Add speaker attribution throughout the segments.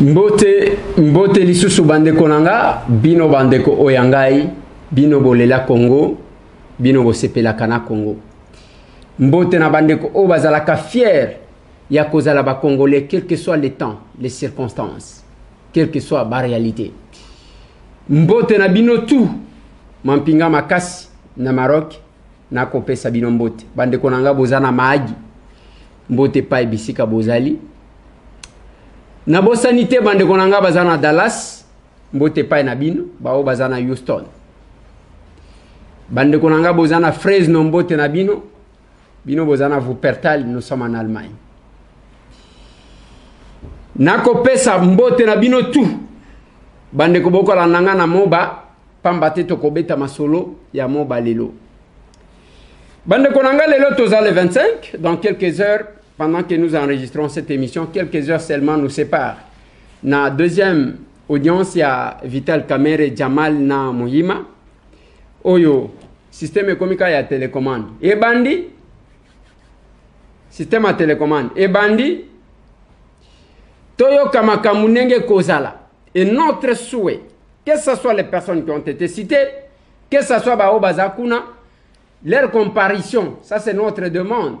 Speaker 1: mbote mbote lisusu bandeko na nga bino bandeko oyo ya ngai bino bolela congo bino bosepelaka na congo. Mbote na bandeko oyo bazalaka fiere ya kozala bacongolais quel que soit le temps les circonstances quel que soit baréalité mbote na bino tu mampinga makasi na maroc nakopesa bino mbote. Bandeko na nga boza na maagi mbote epai bisika bozali nabosani te bandeko na nga baza na dallas mbote epai na bino bao baza na houston. Bandeko na nga boza na fresno mbote na bino bino boza na wuppertal nous sommes en allemagne. Nakopesa mbote na bino tu bandeko bokolanda nga na moba pamba te tokobeta masolo ya moba lelo. Bandeko na nga lelo toza le 25 dans quelques heures pendant que nous enregistrons cette émission quelques heures seulement nous séparent. Na deuxième audience ya vital kamere jamal na moyima oyo système ekomika ya télécommande. Ebandi système ya télécommande. Ebandi toyoka makambo ndenge kozala. Et notre souhait que ce soit les personnes qui ont été citées que ce soit bao leur comparution ça c'est notre demande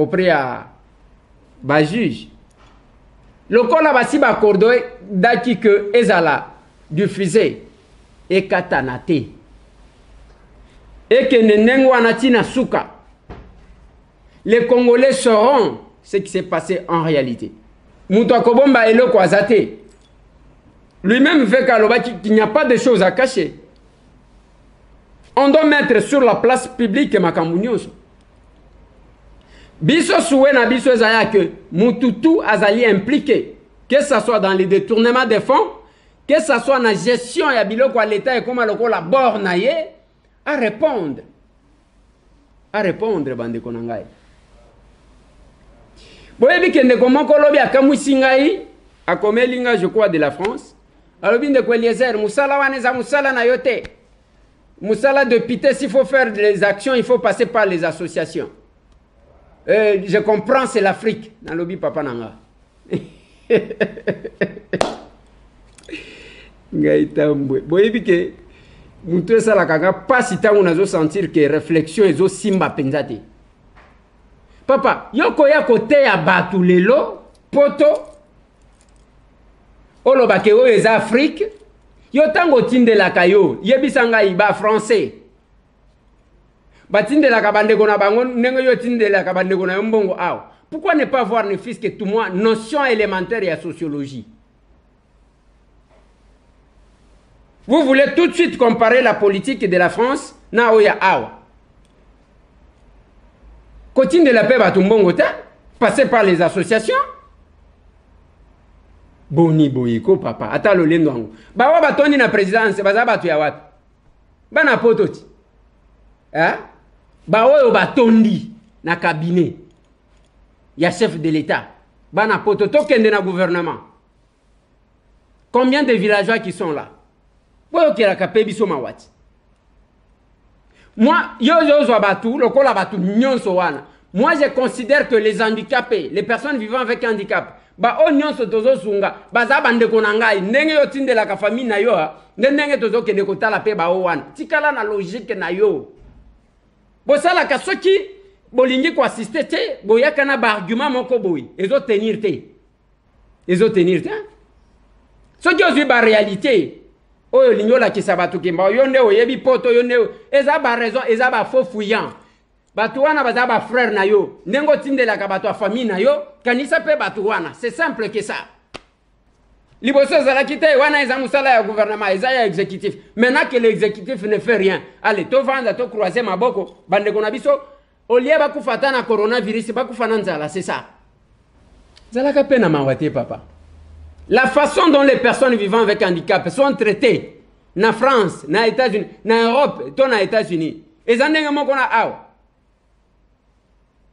Speaker 1: auprès ya bajuge lokola basi bakordo daki ke ezala diffusé ekatana te. Ekende ndenge wana ntina suka. Les congolais sauront ce qui s'est passé en réalité. Moto akobomba eloko lui-même fait kalobaki qu'il n'y a pas de choses à cacher. On doit mettre sur la place publique makambo biso souhait na biso ezala ke mututu azali impliqué. Que ça soit dans le détournement des fonds que ça soit na gestion ya biloko ya l'état ekóma lokola bord na ye a répondre. A répondre bandeko na ngai. Boyebi ke ndeko moko olobi akamwisi ngai akomeli ngai je crois de la france. Alobi ndeko eliezer mosala wana eza mosala na yo te. Depuis te s'il faut faire des actions il faut passer par les associations euh, je comprends c'est l'afrique. Nalobi papa na nga ngai tambwe. Boyebi ke motu esalaka nga mpasi ntango nazosentir ke réflexion ezosimba mpenza te. Papa yo koya koteya bato lelo poto olobake oyo eza afrike yo ntango otindelaka yo yebisa ngai bafrançais bango yo mbongo pourquoi ne pas voir ne fils que tout moi notion élémentaire ya sociologie? Vous voulez tout de suite comparer la politique de la france na oyo ya awa. Kotindela mpe bato mbongo passer par les associations. Boni boye ko papa ata lolendo yango. Bawa batondi na présidence baza bato ya wapi? Bana poto ti. Eh? Baoyo batondi na cabinet ya chef de l'état. Bana poto tokende na gouvernement. Combien de villageois qui sont là? Boyokelaka mpe biso mawati. Moi yo ozozwa nyonso wana. Moi je considère que les handicapés les personnes vivant avec handicap baoyo nyonso tozosunga baza bandeko na ngai. Ndenge yo tindelaka famille na yo nde ndenge tozokende kotala mpe bao wana. Tikala na logique na yo bosalaka soki bolingi koasiste te boyaka na baargument moko boye. Ezotenir te. Ezotenir te soki ozwi baréalité oyo olingi olakisa bato kemba yo nde oyebi poto yo nde eza baraison eza bafaux fuyant bato wana baza bafrère na yo. Ndenge otindelaka bato ya famille na yo kanisa mpe bato wana. C'est simple que ça liboso ezalaki te wana eza mosala ya gouvernement eza ya exécutif. Maintenant que l'exécutif ne fait rien ale tovanda tocroise maboko bandeko na biso olie bakufa ata na coronavirus bakufa na nzala c'est ça. Ezalaka mpe na mawa te papa. La façon dont les personnes vivant avec handicap sont traitées na france na états-unis na europe to na états-unis eza ndenge moko na awa.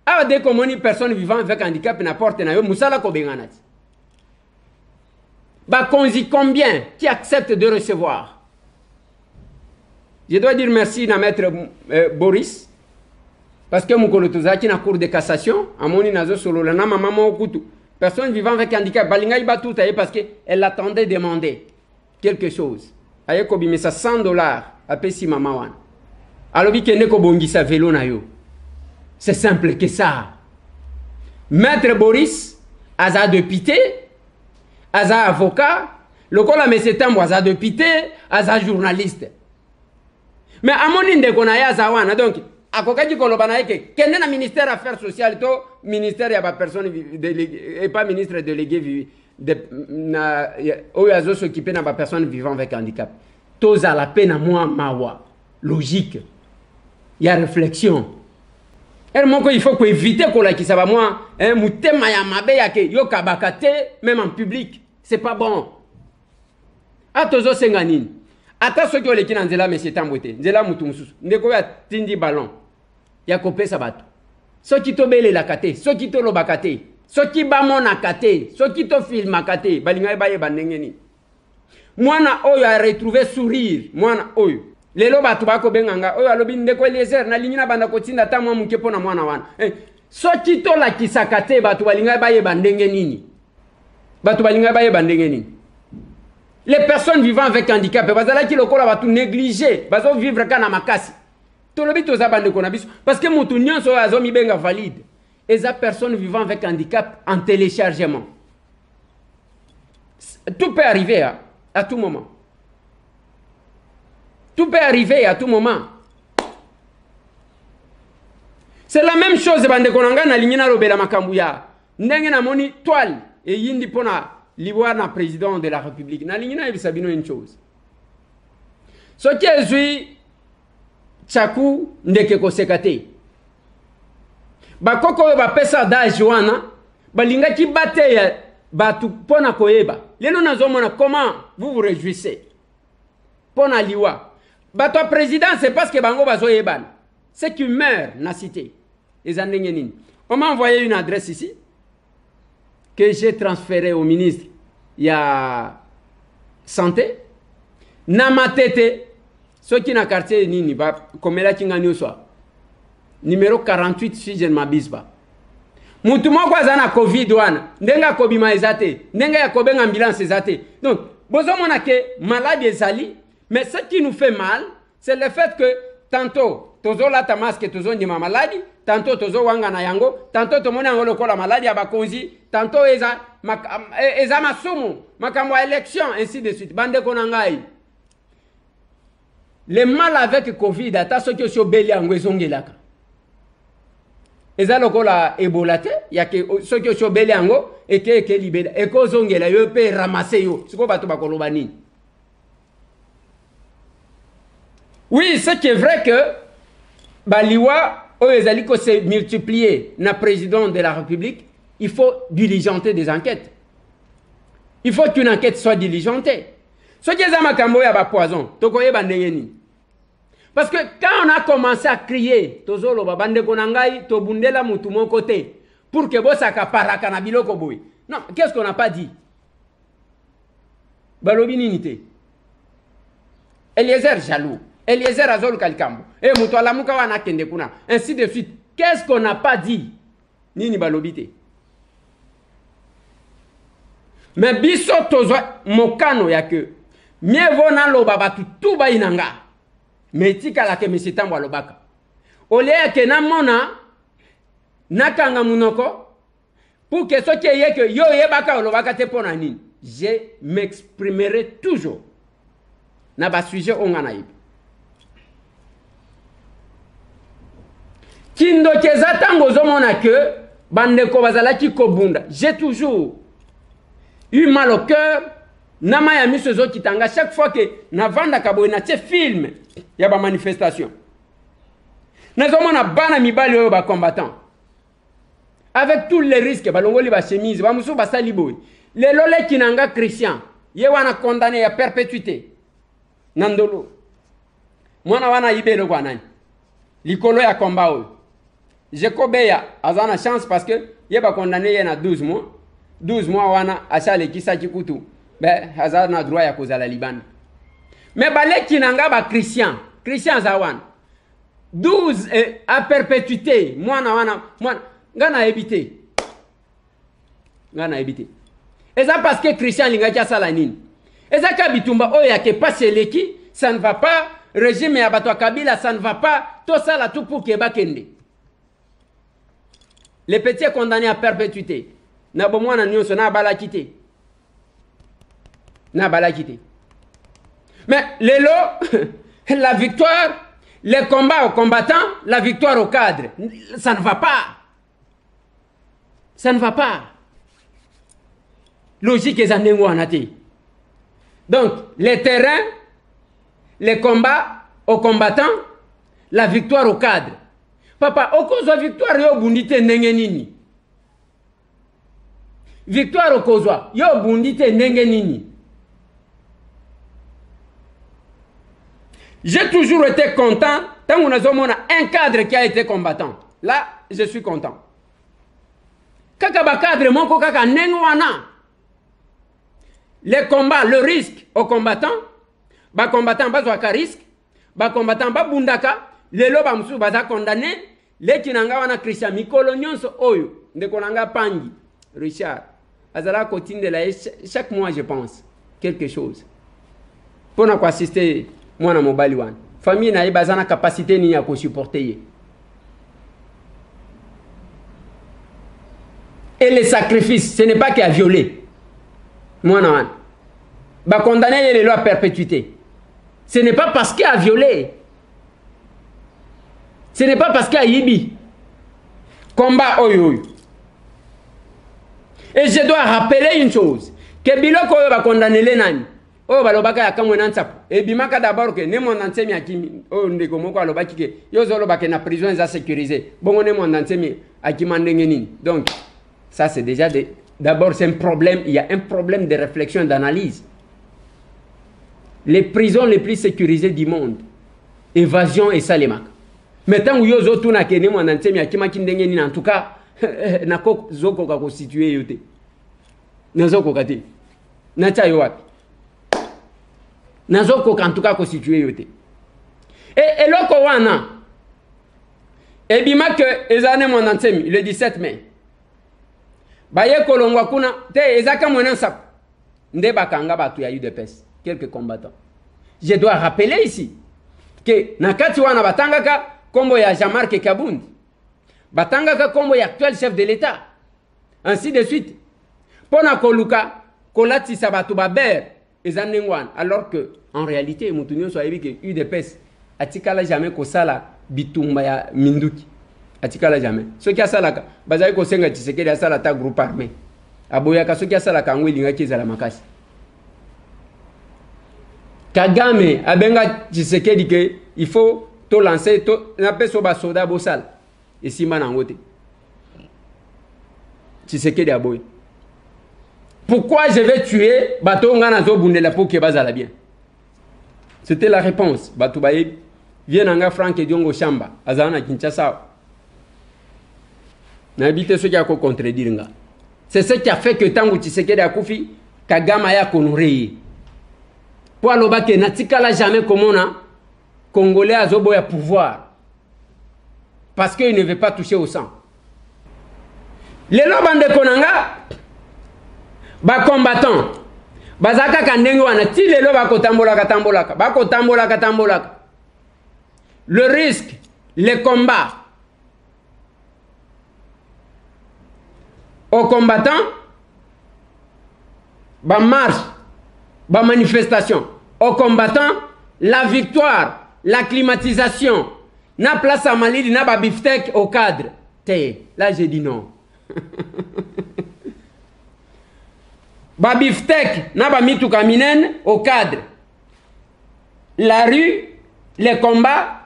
Speaker 1: Awa de komoni personne vivant avec handicap na porte na yo mosala kobengana ti bakonzi combien qui accepte de recevoir? Je dois dire merci na maître euh, boris parce que mokolo tozalaki na cour de cassation amoni nazosolola na mama moko kutu personne vivant avec handicap balinga iba tout parce que elle attendait demander quelque chose. Aye kobimisa 100 dollars apesi mama wana alobi kende kobongisa velo na yo. C'est simple que ça. Maître boris aza député aza avocat. Lokola mese tambo aza député aza journaliste. Mais amoni ndeko na ye aza wana. Donc akokaki koloba na ye ke kende na ministère affaires sociales to ministère ya bapersone et pas ministre délégué oyo azosoccupe na bapersone vivant avec handicap. Tozala mpe na mwa mawa. Logique. Ya réflexion. Ere moko il faut koévite kolakisa bamwa eh, motema ya mabe yake yokabaka te même en public c'est pas bon. A tozosenga nini? Ata soki oleki na nzela mesi etambwe te nzela mutu mosusu ndeko oyo atindi ballon ya kopesa bato. Soki tobelelaka te soki tolobaka te soki bamonaka te soki tofilmaka te balingai bayeba ndenge nini? Mwana oyo aretrouve sourire mwana oyo. Lelo bato bakobenga nga oyo alobi ndeko eliezer nalingi na banda kotinda ata mwa moke mpo na mwana wana. Eh, soki tolakisaka te bato balingai bayeba ndenge nini les personnes vivant avec handicap bazalaki lokola bato négligé bazovivre ka na makasi. Tolobi toza na parce que motu nyonso oyo azomibenga valide. Eza personne vivant avec handicap en téléchargement. Tout peut arriver hein, à tout moment. Tout peut arriver à tout moment. C'est la même chose bandeko na ngai nalingi nalobela makambo ya. Ndenge namoni toile eyindi mpo na liboire na président de la république. Nalingi nayebisa bino une chose. Soki ezwi tyaku ndeke na comment vous vous réjouissez? Mpo na liwa président c'est parce que bango bazoyebana ce qui meurt na cité. Eza ndenge nini une adresse ici que j'ai transféré au ministre ya santé. Na matete soki na quartier nini bakomelaki nga nyonso numéro 48 si je ne m'abuse pas. Mutu moko aza na covid wana ndenge akobima eza te ndenge ya kobenga ambulance eza te. Donc bozomona ke malade ezali mais ce qui nous fait mal c'est le fait que tantôt tozolata masque tozondima maladi tantôt tozowanga na yango tantôt tomoni yango lokola maladi ya bakonzi tantôt eza, mak eza masumu makambo ya élection ainsi de suite. Bandeko na ngai le mal avec covid ata soki osi obeli yango ezongelaka. Eza lokola ebola te yake soki osi obeli yango eke eke libela eke ozongela yo mpe ramase yo. Sikoyo bato bakoloba nini? Oui ce qui est vrai que baliwa oyo ezali kose multiplier na président de la république. Il faut diligenter des enquêtes. Il faut qu'une enquête soit diligentée. Soki eza makambo oyo ya bapoison tokoyeba ndenge nini parce que quand on a commencé à crier ngai tobundela mutu moko te pour que bosaka paraka na biloko non qu'est ce qu'on n'a pas dit? Balobi nini te eliezer jaloux eliezer azoluka likambo e moto alamuka wana akende kuna. Ainsi de suite. Qu'est ce qu'on n'a pas dit? Nini balobi te? Me biso tozwa mokano ya ke mie vo naloba bato tu bai na nga me etikalaka mesi ntango alobaka. Olie yake namona nakanga munoko pour ke soki eyeke yo oyebaka olobaka te mpo na nini. Je m'exprimerai toujours na basujet oyo nga nayebi kindoki eza ntango ozomona ke bandeko bazalaki kobunda. J'ai toujours eu mal au cœur na mai ya miso ezokita nga chaque fois ke navandaka boye natie filme ya bamanifestation nazomona bana mibali oyo bacombattant avec tous les risques balongoli bachemise bamosusu basali boye. Lelo leki na nga christian ye wana condamné ya perpétuité. Na ndolo mwana wana ayibi eloko ya nani likolo ya komba oyo jekobeya aza na chance parce que ye bakondane ye na 12 mois. 12 mois wana asi alekisaki kutu. Be aza na droit ya kozala libanda. Me baleki na nga bachristian christian. Aza wana. 12 eh, a perpétuité. Mwana wana mwana. Nga nayebi te. Nga nayebi te. Eza parce que christian alingaki asala nini? Eza ka bitumba oyo yake pasi eleki ça ne va pas. Régime ya bato ya kabila ça ne va pas. Tosala tout pour ke bakende le petit est condamné à perpétuité. Na nyonso na abalaki te na abalaki te mais lelo la victoire les combats aux combattants la victoire au cadre ça ne va pas. Ça ne va pas. Logique wana te donc les terrains les combats aux combattants la victoire au cadre papa okozwa victoire yo obundi te ndenge nini? Victoire okozwa yo obundi te nini? J'ai toujours été content ntango nazomona un cadre qui a été combattant. Là je suis content. Kaka bacadre moko kaka ndenge wana les combats le risque aux combattants bacombattant bazwaka risque bacombattant babundaka lelo bamosusu baza condamné. Leki na wana mikolo nyonso oyo ndeko na pangi. Richard azalaka kotindela ye chaque mois je pense quelque chose. Mpo na koassiste mwana mobali wana. Famille na ye baza na kapasité nini ya ye? Et le sacrifice ce n'est pas qu'à violer mwana wana. Bacondamne ye lelo à perpétuité. Ce n'est pas parce qu'il a violé ce n'est pas parce qu'il a yibi. Combat oyo oyo et je dois rappeler une chose. Ke biloko oyo bakondamnele nani oyo balobaka ya kamwe na nsapo ebimaka d'abord ke ne monda nsemi akimi oyo ndeko moko alobaki ke yo ozolobake na prison eza sécurisé. Bongo ne monda nsemi akima ndenge nini. Donc ça c'est déjà d'abord c'est un problème il y a un problème de réflexion et d'analyse. Les prisons les plus sécurisées du monde évasion esalemaka mais ntango yo ozotuna ke ne mwana nsemi akimaki ndenge nini cas nakozokoka kositue yo te. Nazokoka te. Natya yo wapi? Nazokoka cas kositue yo te. E eloko wana ebima ke eza ne mwana nsemi le 17 mai. Baye kolongwa kuna te ezaka mwena nsapo nde bakanga bato ya udps quelques combattants. Je dois rappeler ici ke na kati wana batangaka nkombo ya jean-marc kabundi batangaka nkombo ya actuel chef de l'état. Ainsi de suite. Mpo na koluka kolatisa bato babere eza alors que en réalité motu nyonso ayebi ke udps atikala jamais kosala bitumba ya minduki. Atikala jamais. Soki asalaka bazali kosenga tisekedi asala ata groupe armé. Aboyaka soki asalaka yango elingaki ezala makasi. Kagame abenga tisekedi ke il faut tolance to napesa basoda bosala. Esimba na yango te tisekedi aboyi pourquoi je vais tuer bato oyo ngai nazobundela mpo ke bazala bien? C'était la réponse. Bato bayebi vie na nga frank ediongo shamba. Azala na kinshasa awa. Nayebi te soki akocontredire nga. C'est ce qui a fait que ntango tisekedi akufi kagame aya konore ye. Mpo alobaki natikala jamais komona congolais azoboya pouvoir. Parce qu'il ne veut pas toucher au sang. Lelo bandeko na nga tambolaka bakotambolaka tambolaka. Le risque le combat aux combattants bamarche bamanifestation aux combattants la victoire la climatisation. Na place ya malili na babiftek au cadre. Te là j'ai dit non. Babiftek na bamituka minene au cadre. La rue les combats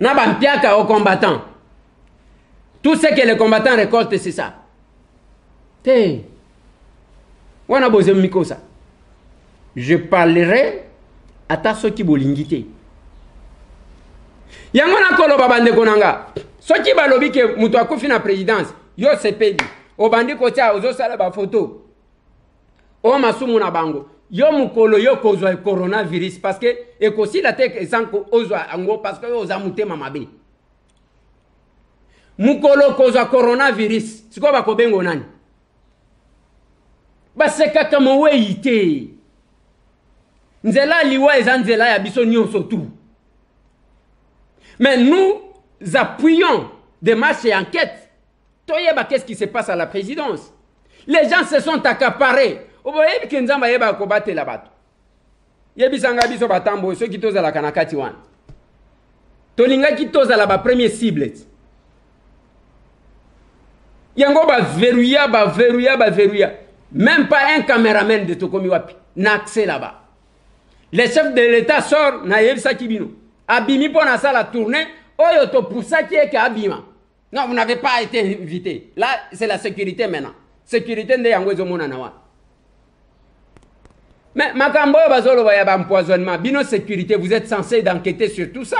Speaker 1: na bampiaka aux combattants tout ce que les combattants récoltent c'est ça. Te wana bozemi mikosa je parlerai ata soki bolingi te yango nakoloba bandeko na nga soki balobi ke moto akufi na présidence yo sepeli. Obandi kotia ozosala bafoto o masumu na bango. Yo mokolo yo kozwa coronavirus parce que ekosila te esanko ozwa yango parce que yo oza motema mabe. Mokolo kozwa coronavirus. Sikoyo bakobengo nani? Basekaka mowei te. Nzela liwa eza nzela ya biso nyonso tu mais nous appuyons des marches et enquêtes. Toyeba qu'est-ce qui se passe à la présidence? Les gens se sont accaparés. Oboyebi ke nzambe ayebaka kobatela bato. Yebisanga biso batambo soki tozalaka na kati wana. Tolingaki tozala bapremier cible ti yango baveruya baveruya baveruya même pas un caméraman de tokomi wapi. Na accès là-bas. Le chef de l'état sort nayebisaki bino abimi mpo nasala tournée. Oyo topusaki eke abima non vous n'avez pas été invité. Là c'est la sécurité maintenant. Sécurité nde yango ezomonana wana mais makambo oyo bazoloba ya baempoisonnement bino sécurité vous êtes censé d'enquêter sur tout ça.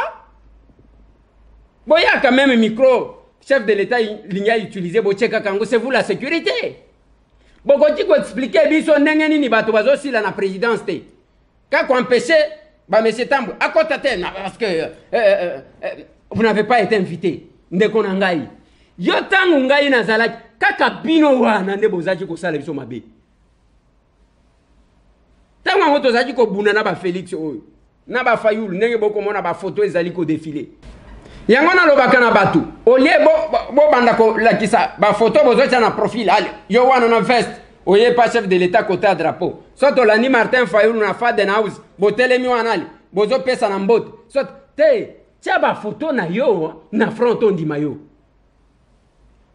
Speaker 1: Boya quand même micro. Chef de l'état lingi autilize botyekaka yango c'est vous la sécurité. Bokoki koexplike biso ndenge nini bato bazosila na présidence te. Ka koempêche bamesie tambo akota te parce que euh, euh, euh, vous n'avez pas été invité. Ndeko na ngai. Yo ntango ngai nazalaki kaka bino wana nde bozalaki kosala biso mabe. Ntango yango tozalaki kobunda na bafélix oyo na bafayulu ndenge bokomona bafoto ezali kodefile. Yango nalobaka na bato olie bobanda bo, kolakisa bafoto bozotia na profil. Ale yo wana na veste oye pa chef de l'état côté ya drapeau. So tolandi martin fayulu na faden house botelemi wana ale bozopesa na mbote so te tia bafoto na yo na front ondima yo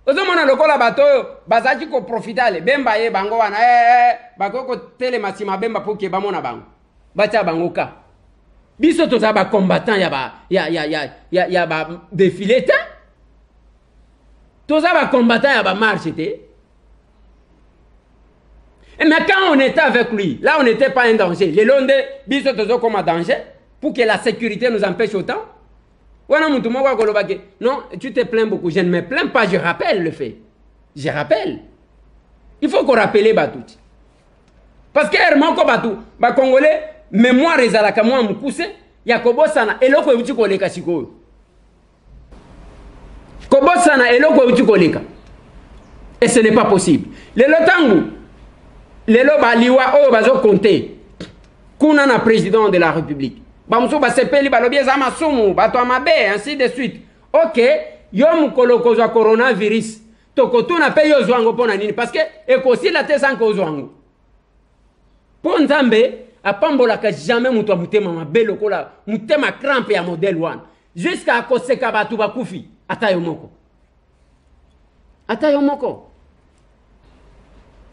Speaker 1: ozomona lokola bato oyo bazalaki koprofite ale. Bemba ye bango wana eh, eh, bakoki kotelema nsima bemba mpo ke bamona bango. Batia bango ka. Biso toza bacombattant ya ba ya ya ya ya, ya badefile te toza bacombattant ya bamarche te mais quand on était avec lui là on n'était pas un danger. Lelo nde biso tozokoma danger pour que la sécurité nous empêche autant. Non tu te plains beaucoup. Je ne me plains pas je rappelle le fait. Je rappelle. Il faut korapele bato ti parce que ere moko bato bacongolais mémoire ezalaka mwa mokuse ya kobosana eloko euti koleka sikoyo kobosana eloko euti koleka et ce n'est pas possible. Lelo ntango lelo baliwa oyo bazokonte kuna na président de la république. Bamosusu basepeli balobi eza masumu bato ya mabe ainsi de suite. Ok yo mokolo okozwa coronavirus. Tokotuna mpe yo ozwa yango mpo na nini? Parce que ekosila te sanke ozwa yango mpo nzambe apambolaka jamais moto ya motema mabe lokola crampe ya modele wana. Juska akoseka bato bakufi ata yo moko. Ata yo moko.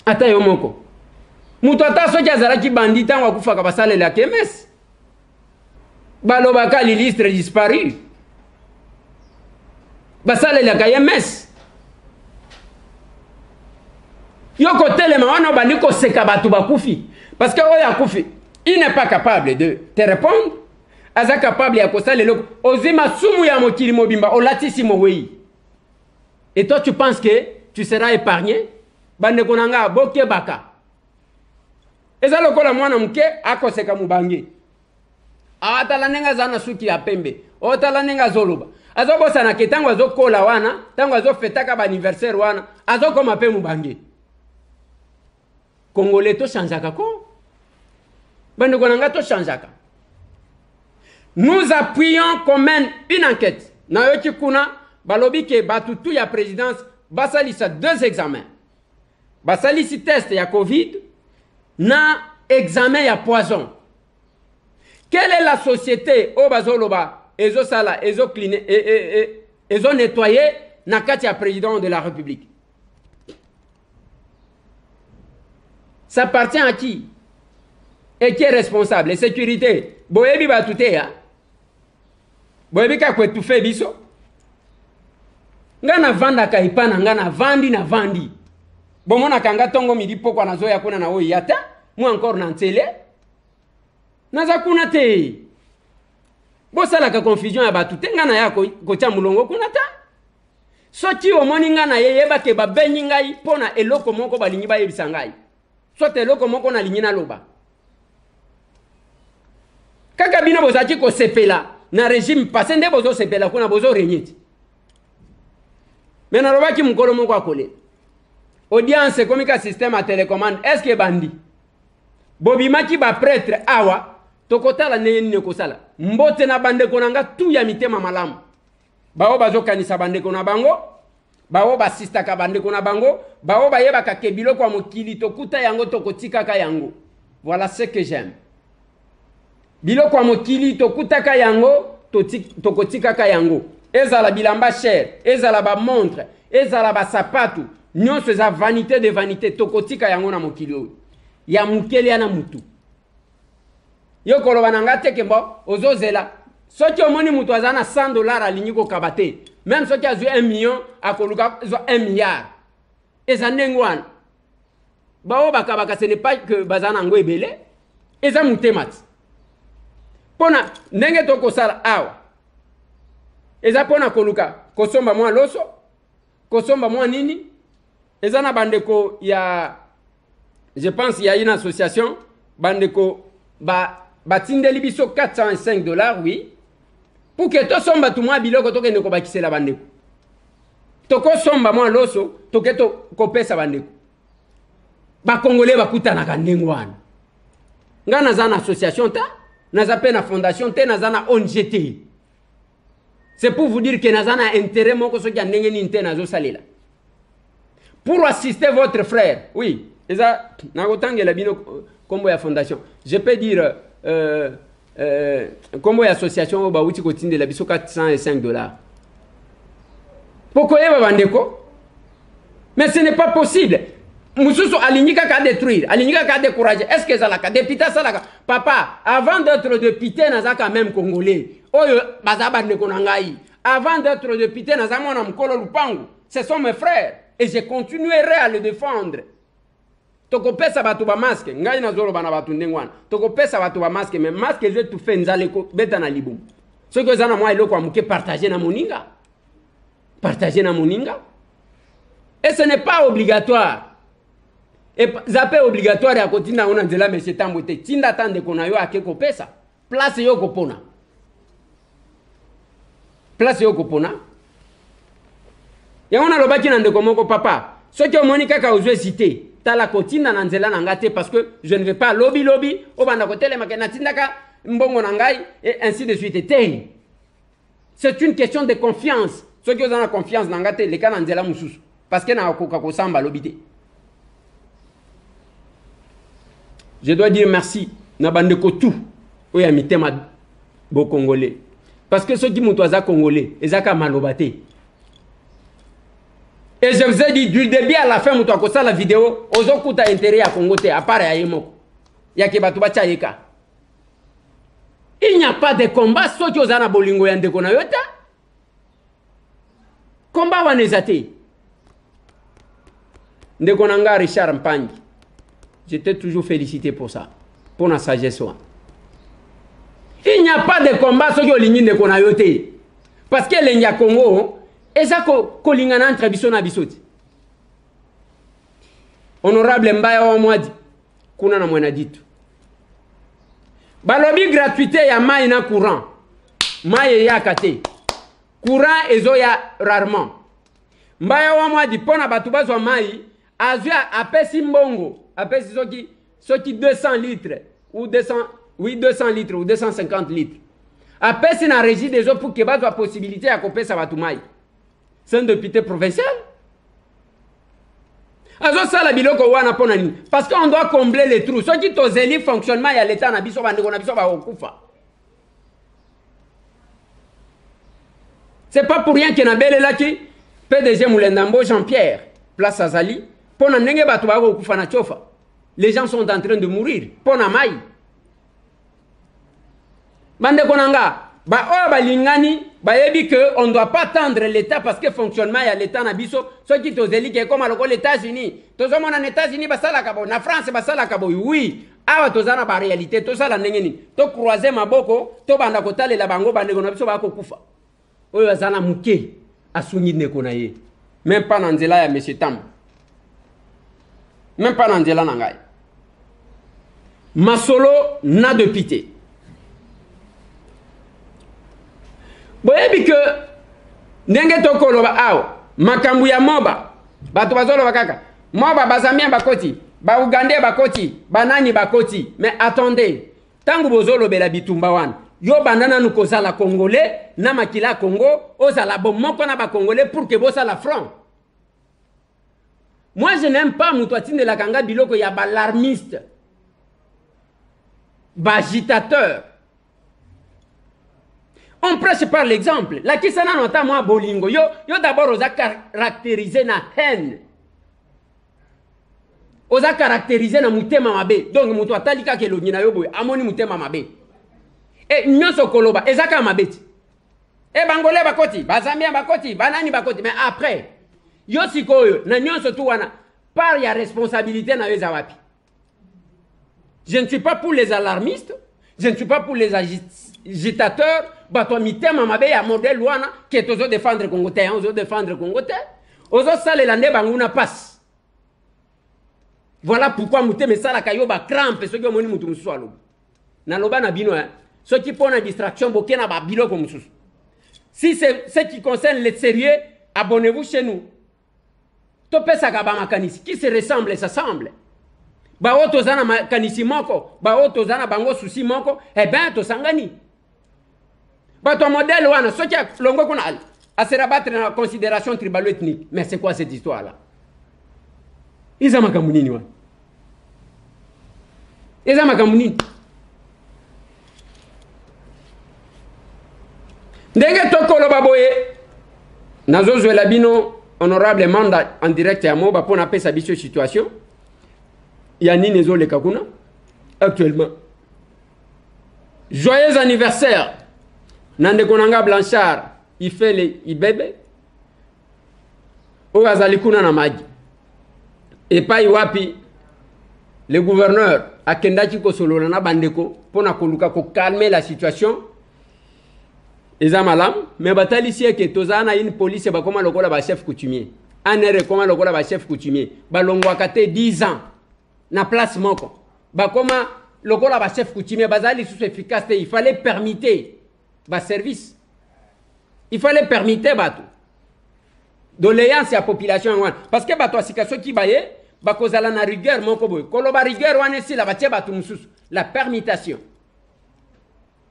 Speaker 1: Ata yo moko moto ata soki azalaki bandi ntango akufaka basalelaka emesi balobaka lilistre disparu basalelaka ye mesi yo kotelema wana obandi koseka bato bakufi. Parce que oyo akufi il n'est pas capable de te répondre. Aza capable ya kosala eloko. Ozwi masumu ya mokili mobimba olatisi mowei. Et toi tu penses que tu seras épargné? Bandeko na nga bokebaka eza lokola mwana moke akoseka mobange. Atala ndenge aza na suki ya pembe otala ndenge azoloba. Azobosanaka ntango azokola wana ntango azofetaka baaniversaire wana azokoma mpe mobange. Congolais tochangeaka ko? Bandeko na nga tochangeaka nous appuyons qu'on mène une enquête. Nayoki kuna balobi ke bato tu ya présidence basalisa deux examens. Basalisi test ya covid na examen ya poison. Quelle est la société oyo bazoloba ezosala ezocline ezonettoye na kati ya président de la république? Ça appartient à qui? Et qui est responsable? Et sécurité boyebi bato te ya. Boyebi kaka koetufe biso? Nga navandaka epa na nga navandi navandi bomonaka nga ntongo midi pokwa nazoya kuna na oyo ya te mo encore na nzele. Naza kuna te. Bosalaka confusion ya bato te nga naya kotia molongo kuna te soki omoni nga na ye yebake babengi ngai mpo na eloko moko balingi bayebisa ngai. Soki eloko moko nalingi naloba. Kaka bino bozalaki kosepela na régime passé nde bozosepela kuna bozorenye ti. Me nalobaki mokolo moko akolela audience ekomi ka système ya télécommande est ce que ebandi bobimaki baprêtre awa tokotala ndenge nini ekosala? Mbote na bandeko na nga tu ya mitema malamu. Baoyo bazokanisa bandeko na bango baoyo basistaka bandeko na bango baoyo bayebaka ke biloko ya mokili tokuta yango tokotikaka yango. Voilà ce que j'aime. Biloko ya mokili tokutaka yango tokotikaka yango. Ezala bilamba cher ezala bamontre ezala basapatu nyonso eza vanité de vanité. Tokotika yango na mokili oyo. Ya mokele ya na mutu. Yo koloba na nga teke mbo ozozela. Soki omoni moto aza na 100 dollar alingi kokaba te même soki azwi 1 million akoluka zwa 1 milliard. Eza ndenge wana. Baoyo bakabaka ce n'est pas que baza nango ebele. Eza motema ti mpo na ndenge tokosala awa. Eza mpo na koluka kosomba mwa loso kosomba mwa nini eza na bandeko ya je pense ya une association. Bandeko ba batindeli biso 405 dollars oui. Pour ke tosomba tu mwa biloko tokende kobakisela bandeko. Tokosomba mwa loso toke kopesa bandeko. Bakongole bakutanaka ndenge wana. Nga naza na association te naza mpe na fondation te naza na ong te. C'est pour vous dire ke naza na intérêt moko soki ya ndenge nini te nazosalela pour assister votre frère. Oui eza nakotangela bino nkombo ya fondation. Je peux dire euh, euh, nkombo ya association oyo bawuti kotindela biso 405 dollars. Po koyeba bandeko? Mais ce n'est pas possible. Mosusu alingi kaka adétruire alingi kaka adécourage est ce que ezalaka? Député asalaka? Papa avant d'être député naza quand même congolais. Oyo baza bandeko na ngai. Avant d'être député naza mwana mokolo lupangu. Ce sont mes frères et je continuerai à le défendre. Tokopesa bato bamaske ngai nazoloba na bato ndenge wana. Tokopesa bato bamaske me maske ezo etufe nzala ekobeta na libumu soki oza na mwa eloko ya moke partage na moninga. Partage na moninga. Et ce n'est pas obligatoire. Eza mpe obligatoire ya kotinda yango na nzela mese ntambo te. Tinda ata ndeko na yo ake kopesa. Place yo kopona. Place yo kopona yango nalobaki na ndeko moko papa. Soki omoni kaka ozwi cité tala kotinda na nzela na ngai te parce que je ne vais pas lobi lobi obanda kotelemaka natindaka mbongo na ngai et ainsi de suite. Te c'est une question de confiance. Soki oza na confiance na ngai te leka nzela mosusu parce que nakoka kosamba lobi te je dois dire merci na bandeko tu oyo ya mitema bokongolais. Parce que soki moto aza congolais ezaka maloba te et je vous ai dit du début à la fin moto akosala video ozokuta intérêt ya congo te apart ya ye moko. Yake bato batya ye ka il n'y a pas de combat soki oza na bolingo ya ndeko na yo te. Combat wana eza te. Ndeko na nga richard mpangi. Je t'ai toujours félicité pour ça pour na sagesse wana. Il n'y a pas de combat soki olingi ndeko na yo te. Parce que elengi ya congo eza kolingana entre biso na biso ti. Honorable mbaya wa mwadi kuna na mwena ditu. Balobi gratuité ya mai na courant. Mai eyaka te. Courant ezoya rarement. Mbaya wa mwadi mpo na bato bazwa mai azwi apesi mbongo. Apesi soki soki 200 litres ou 200 oui 200 litres ou 250 litres. Apesi na régie des eaux pour ke bazwa possibilité ya kopesa bato mai c'est un député provincial. Azosala biloko wana mpo na nini? Parce qu'on doit combler les trous. Soki tozeli fonctionnement ya l'état na biso bandeko na biso bakokufa. C'est pas pour rien ke nabelelaki pdg mulendambo jean pierre place azali mpo na ndenge bato na tiofa les gens sont en train de mourir mpo na mai bandeko na nga baoyo balingani bayebi ke on doit pas tendre l'état parce que fonctionnement ya l'état na biso soki tozeli ke ekoma lokola états-unis? Tozomona na états-unis basalaka boye na france basalaka boye oui. Awa toza na baréalité tosala ndenge nini tocroise maboko tobanda kotalela bango bandeko na biso bakokufa oyo aza na moke asungi ndeko na ye même pas na nzela ya monsieur tambo même pas na nzela na ngai masolo na de pité boyebi ke ndenge tokoloba awa makambo ya moba bato bazoloba kaka. Mwa babazamien bakoti baugandais bakoti banani bakoti. Mais attendez ntango bozolobela bitumba wana yo banda nanu kozala congolais na makila ya congo ozala bomoko na bacongolais pour ke bosala front moi je n'aime pas moto atindelaka nga biloko ya balarmiste baagitateur on prêche par l'exemple. Lakisa nano ata mwa bolingo. Yo, yo d'abord oza caractérise na haine oza caractérise na motema mabe. Donc moto atali kaka elongi na yo amoni motema mabe. E nyonso koloba. Eza kaka mabe e bangole bakoti bazambia bakoti banani bakoti. Mais après yo sikoyo na nyonso tu wana part ya responsabilité na yo je ne suis pas pour les alarmistes. Je ne suis pas pour les agitateurs bato ya mitema mabe ya modele wana ke tozodefendre kongo te ozodefendre kongo te. Ozosalela nde banguna mpasi voilà pourquoi motema esalaka yo bacrampe soki omoni motu mosusu alobi. Naloba na bino soki mpo na distraction boke na babiloko mosusu. Si c'est ce qui concerne le sérieux abonnez-vous chez nous. Topesaka bamakanisi qui se ressemble s'assemble. Baoyo toza na makanisi moko baoyo toza na bango susi moko eh ben tosangani bato ya modele wana soki alongwe kuna se rabattre na considération tribalo ethnique. Mais c'est quoi cette histoire là eza makambo nini wana eza makambo nini. Ndenge tokoloba boye nazozwela bino honorable manda en direct ya moba mpo napesa biso situation. Ya nini ezoleka kuna? Actuellement. Joyeux anniversaire na ndeko na nga blanchard ifele ibebe oyo azali kuna na magi epai wapi le gouverneur akendaki kosolola na bandeko mpo na koluka kokalme la situation. Eza malamu me batalisi eke tozala na une bakóma lokola bachef coutumier. Anr ekóma lokola bachef coutumier. Balongwaka te 10 ans na place moko. Bakóma lokola bachef coutumier bazala lisusu efficace te il fallait permite baservice il fallait permite bato doléance ya population parce que bato ya sika soki baye bakozala na rigueur moko boye koloba rigueur wana esila batie bato la permutation.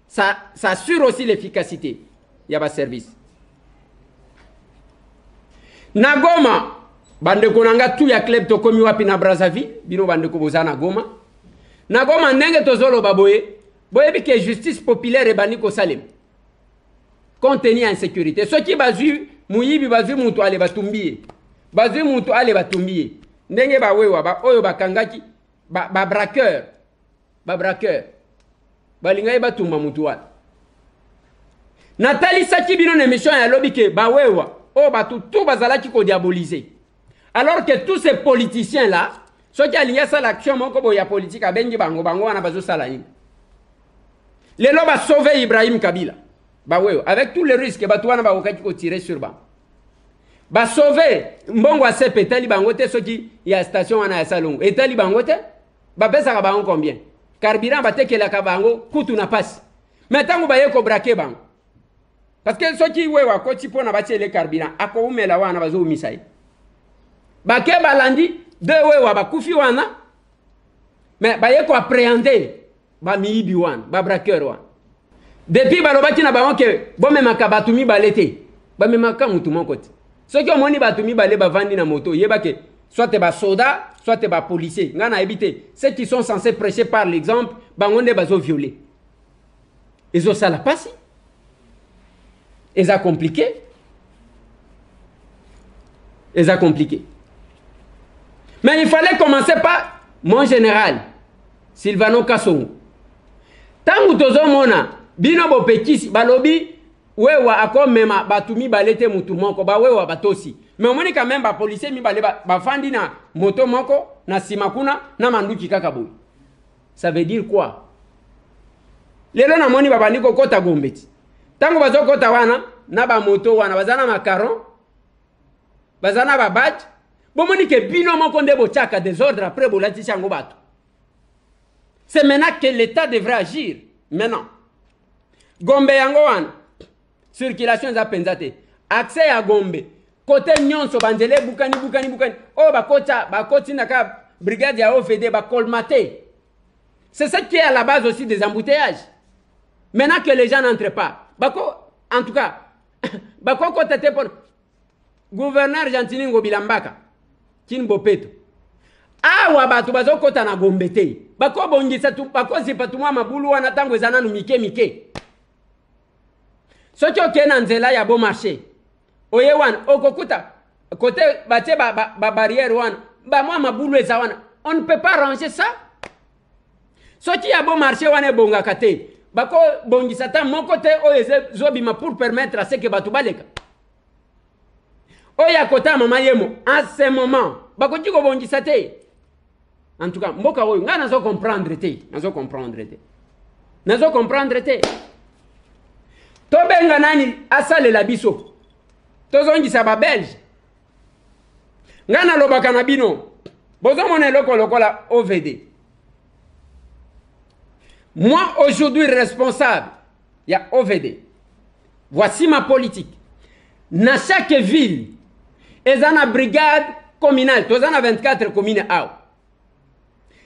Speaker 1: Ça, ça assure aussi l'efficacité. Ya baservice na goma bandeko na nga tu ya club tokomi wapi na brazzaville. Bino bandeko boza na goma. Na goma ndenge tozoloba boye boyebi ke justice populaire ebandi kosalema ya insécurité soki bazwi moyibi bazwi mutu ale batumbi ye bazwi mutu ale batumbi ye ndenge bawewa ba, oyo bakangaki babraqueur ba babraqueur balingaki batumba mutu wana natalisaki bino na émission yalobi ke bawewa oyo bato tu bazalaki kodiabolize alors que tous ces politiciens là soki alingi asala action moko boye ya politike abengi bango bango wana bazosala nini lelo basauve ibrahim kabila bawewa avec tous les risques bato wana bakokaki kotire sur bango basauve mbongo asepe etali bango te soki ya station wana ya salongo etali bango te bapesaka bango combien? Carburant batekelaka bango kutu na pasi me ntango baye kobrake bango parce que soki wewa akoti mpo na batiele carburant akoumela wana bazoumisa ye bake balandi de wewa bakufi wana. Me baye koaprehende bamiyibi wana babraqueur wana depuis balobaki na bango ke bomemaka bato mibale te. Bamemaka mutu moko te. Soki omoni bato mibale bavandi na moto oyeba ke soit basoda soit bapolicier ngai nayebi te ceux qui sont censés prêcher par l'exemple bango nde bazoviole ezosala mpasi eza compliqué. Eza compliqué. Mais il fallait commencer par mon général silvano kasongo. Ntango tozomona bino bopekisi balobi wewa akomema bato mibale te mutu moko bawewa batosi. Me omoni quand même bapolisier mibale bafandi na moto moko na nsima kuna na manduki kaka boye. Ça veut dire quoi? Lelo namoni babandi kokɔta gombe ti ntango bazokɔta wana na bamoto wana baza na macaron baza na babaje bomoni ke bino moko nde botiaka desordre après bolatisi yango bato. C'est maintenant que l'état devrait agir maintenant gombe yango wana circulation eza mpenza te. Accès ya gombe kote nyonso banzela ebukani bukani bukani oyo bakota bakoti na ka brigade ya ovd bakolmate c'est ça qui est à la base aussi des embouteillages. Maintenant que les gens n'entrent pas bako en tout cas bakokota te mpo gouverneur gentini ngobila mbaka kini bopeto. Awa bato bazokɔta na gombe te. Bakobongisa bakozipa tumwa mabulu wana ntango eza nanu mike mike soki okei na nzela ya bo marché oye wana okokuta kote batie babarrière ba, ba wana bamwa mabulu eza wana on ne peut pas ranger ça? Soki ya bo marché wana ebongaka te bakobongisa ta moko te oyo ezobima pour permettre à ce que bato baleka. Oyo akota mama yemo en ce moment bakoki kobongisa te. En tout cas mboka oyo ngai nazo comprendre te nazo comprendre te. Nazo comprendre te tobenga nani? Asalela biso. Tozongisa babelge ngai nalobaka na bino? Bozomona eloko lokola ovd moi aujourd'hui responsable ya ovd voici ma politique. Na chaque ville eza na brigade communale. Toza na 24 commune awa.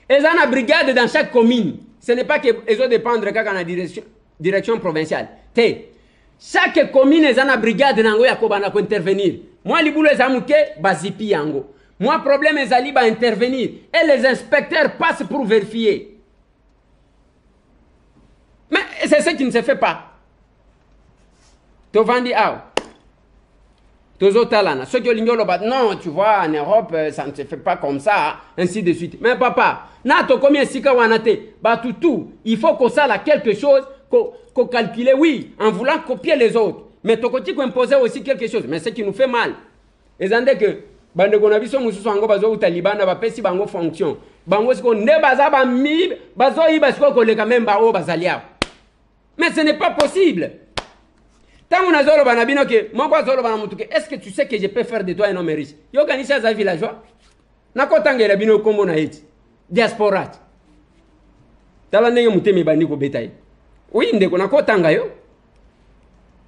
Speaker 1: Eza na brigade dans chaque commune. Ce n'est pas que ezodépendre kaka na direction, direction provinciale. Te chaque commune eza na brigade nango ya kobanda kointervenir. Mwa libulu eza moke bazipi yango. Mwa problème ezali baintervenir et les inspecteurs passent pour vérifier. Mais c'est ce qui ne se fait pas. Tovandi awa. Tozotalana. Soki olingi oloba non tu vois en europe ça ne se fait pas comme ça ainsi de suite. Mais papa na tokomi esika wana te bato tout il faut kosala quelque chose ko oui en voulant copier les autres. Mais tokoti koimposer aussi quelque chose. Mais ce qui nous fait mal. Nde ke bandeko na biso mosusu yango bazouta libanda bapesi bango fonction. Bango sikoyo nde baza mais ce n'est pas possible. Ntango nazoloba na bino ke moko azoloba na ke est ce que tu sais que je peux faire de toi un homme riche? Yokanisi aza villageois. Nakotangela bino nkombo na ye diaspora tala ndenge motema ebandi kobeta ye oyi ndeko nakotanga yo.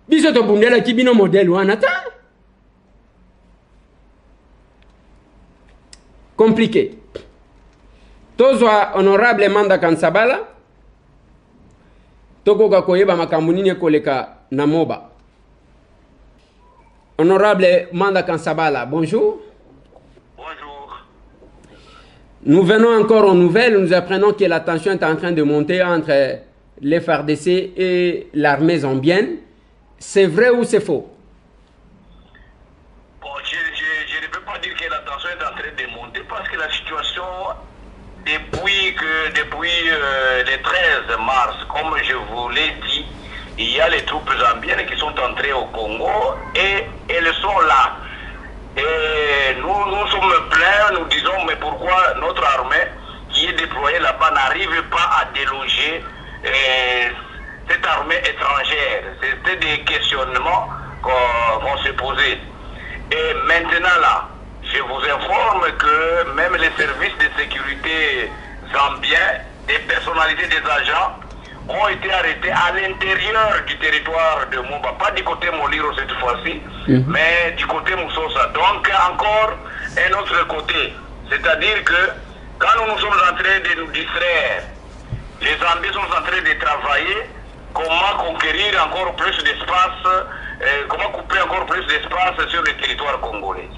Speaker 1: Biso tobundelaki bino modele wana ta. Compliqué. Tozwa honorable manda kansabala. Tokoka koyeba makambo nini ekoleka na moba. Honorable manda kansabala bonjour.
Speaker 2: Bonjour.
Speaker 1: Nous venons encore aux nouvelles. Nous apprenons que la tension est en train de monter entre les FARDC et l'armée zambienne c'est vrai ou c'est faux?
Speaker 2: Bon, je ne peux pas dire que la tension est en train de monter parce que la situation, depuis, que, depuis euh, le 13 mars, comme je vous l'ai dit, il y a les troupes zambiennes qui sont entrées au Congo et elles sont là. Et nous, nous sommes pleins, nous disons, mais pourquoi notre armée qui est déployée là-bas n'arrive pas à déloger euh, cette armée étrangère C'était des questionnements qu'on se posait. Et maintenant là, je vous informe que même les services de sécurité zambiens, des personnalités des agents, ont été arrêtés à l'intérieur du territoire de Mumba, pas du côté Moliro cette fois-ci, mais du côté Moussosa. Donc encore un autre côté. C'est-à-dire que quand nous nous sommes en train de nous distraire, les Zambiens sont en train de travailler comment conquérir encore plus d'espace, euh, comment couper encore plus d'espace sur le territoire congolais.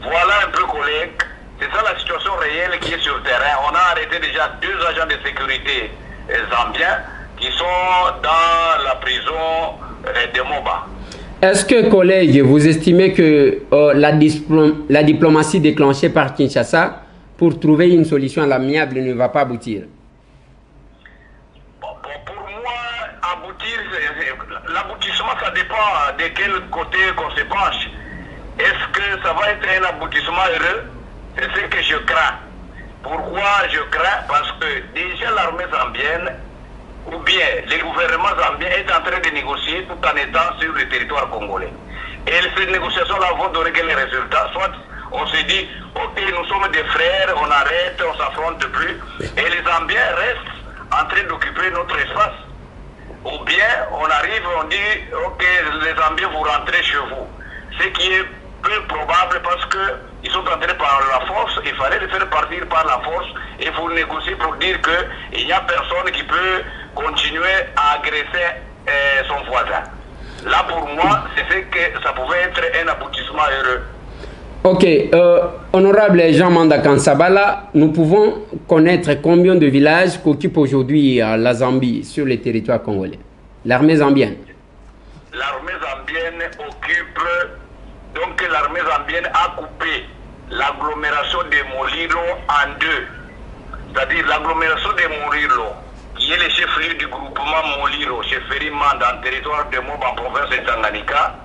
Speaker 2: Voilà un peu, collègues. C'est ça la situation réelle qui est sur le terrain. On a arrêté déjà deux agents de sécurité euh, zambiens qui sont dans la prison euh, de Moba.
Speaker 1: Est-ce que, collègue, vous estimez que la, la diplomatie déclenchée par Kinshasa pour trouver une solution à l'amiable ne va pas aboutir
Speaker 2: Bon, bon, pour moi, aboutir, c'est- c'est- de quel côté qu'on se penche. Est-ce que ça va être un aboutissement heureux? C'est ce que je crains. Pourquoi je crains? Parce que déjà l'armée zambienne, ou bien le gouvernement zambien est en train de négocier tout en étant sur le territoire congolais. Et ces négociations-là vont donner quels résultats Soit on se dit, ok, nous sommes des frères, on arrête, on s'affronte plus, et les Zambiens restent en train d'occuper notre espace. Ou bien on arrive, on dit, ok, les Zambiens, vous rentrez chez vous. Ce qui est peu qu'ils sont entrés par la force, il fallait les faire partir par la force et vous négocier pour dire qu'il n'y a personne qui peut continuer à agresser euh, son voisin. Là, pour moi, c'est que ça pouvait être un aboutissement heureux.
Speaker 1: Ok, euh, honorable Jean-Manda Kansabala, nous pouvons connaître combien de villages qu'occupe aujourd'hui euh, la Zambie sur le territoire congolais? L'armée zambienne
Speaker 2: L'armée zambienne occupe, donc l'armée zambienne a coupé l'agglomération de Molilo en deux. C'est-à-dire l'agglomération de Molilo, qui est le chef-lieu du groupement Molilo, chef-lieu dans le territoire de Mob en province de Tanganyika,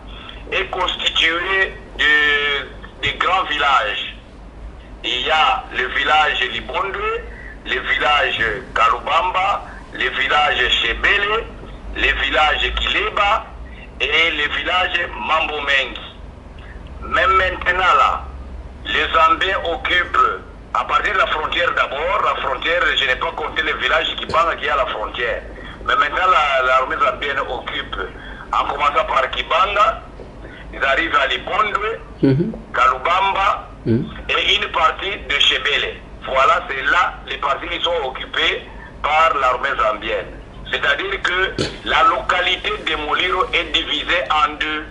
Speaker 2: est constituée de des grands villages. Il y a le village Libonde, le village Kalubamba, le village Chebele, le village Kileba et le village Mambomengi. Même maintenant là, les Zambiens occupent, à partir de la frontière d'abord, la frontière, je n'ai pas compté le village Kibanga qui est à la frontière. Mais maintenant l'armée zambienne occupe, en commençant par Kibanga, ils arrivent à Libondwe,
Speaker 1: Mhm.
Speaker 2: Kalubamba
Speaker 1: Mhm.
Speaker 2: et une partie de Chebele. Voilà, c'est là les parties qui sont occupées par l'armée zambienne. C'est-à-dire que la localité de Moliro est divisée en deux.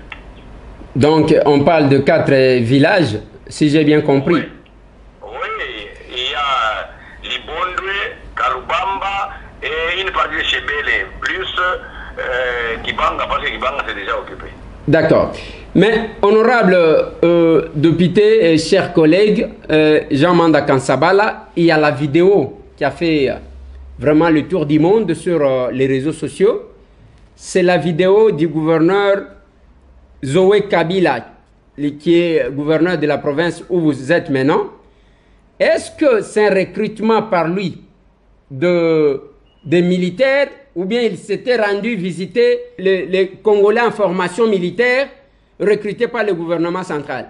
Speaker 1: Donc, on parle de quatre villages, si j'ai bien compris.
Speaker 2: Oui. Oui, il y a Libondwe, Kalubamba et une partie de Chebele, plus euh, Kibanga, parce que Kibanga c'est déjà occupé.
Speaker 1: D'accord. Mais, honorable euh, député et chers collègues, euh, Jean-Manda Kansabala, il y a la vidéo qui a fait euh, vraiment le tour du monde sur euh, les réseaux sociaux. C'est la vidéo du gouverneur Zoé Kabila, qui est gouverneur de la province où vous êtes maintenant. Est-ce que c'est un recrutement par lui de, des militaires ou bien il s'était rendu visiter les Congolais en formation militaire? Recrutés par le gouvernement central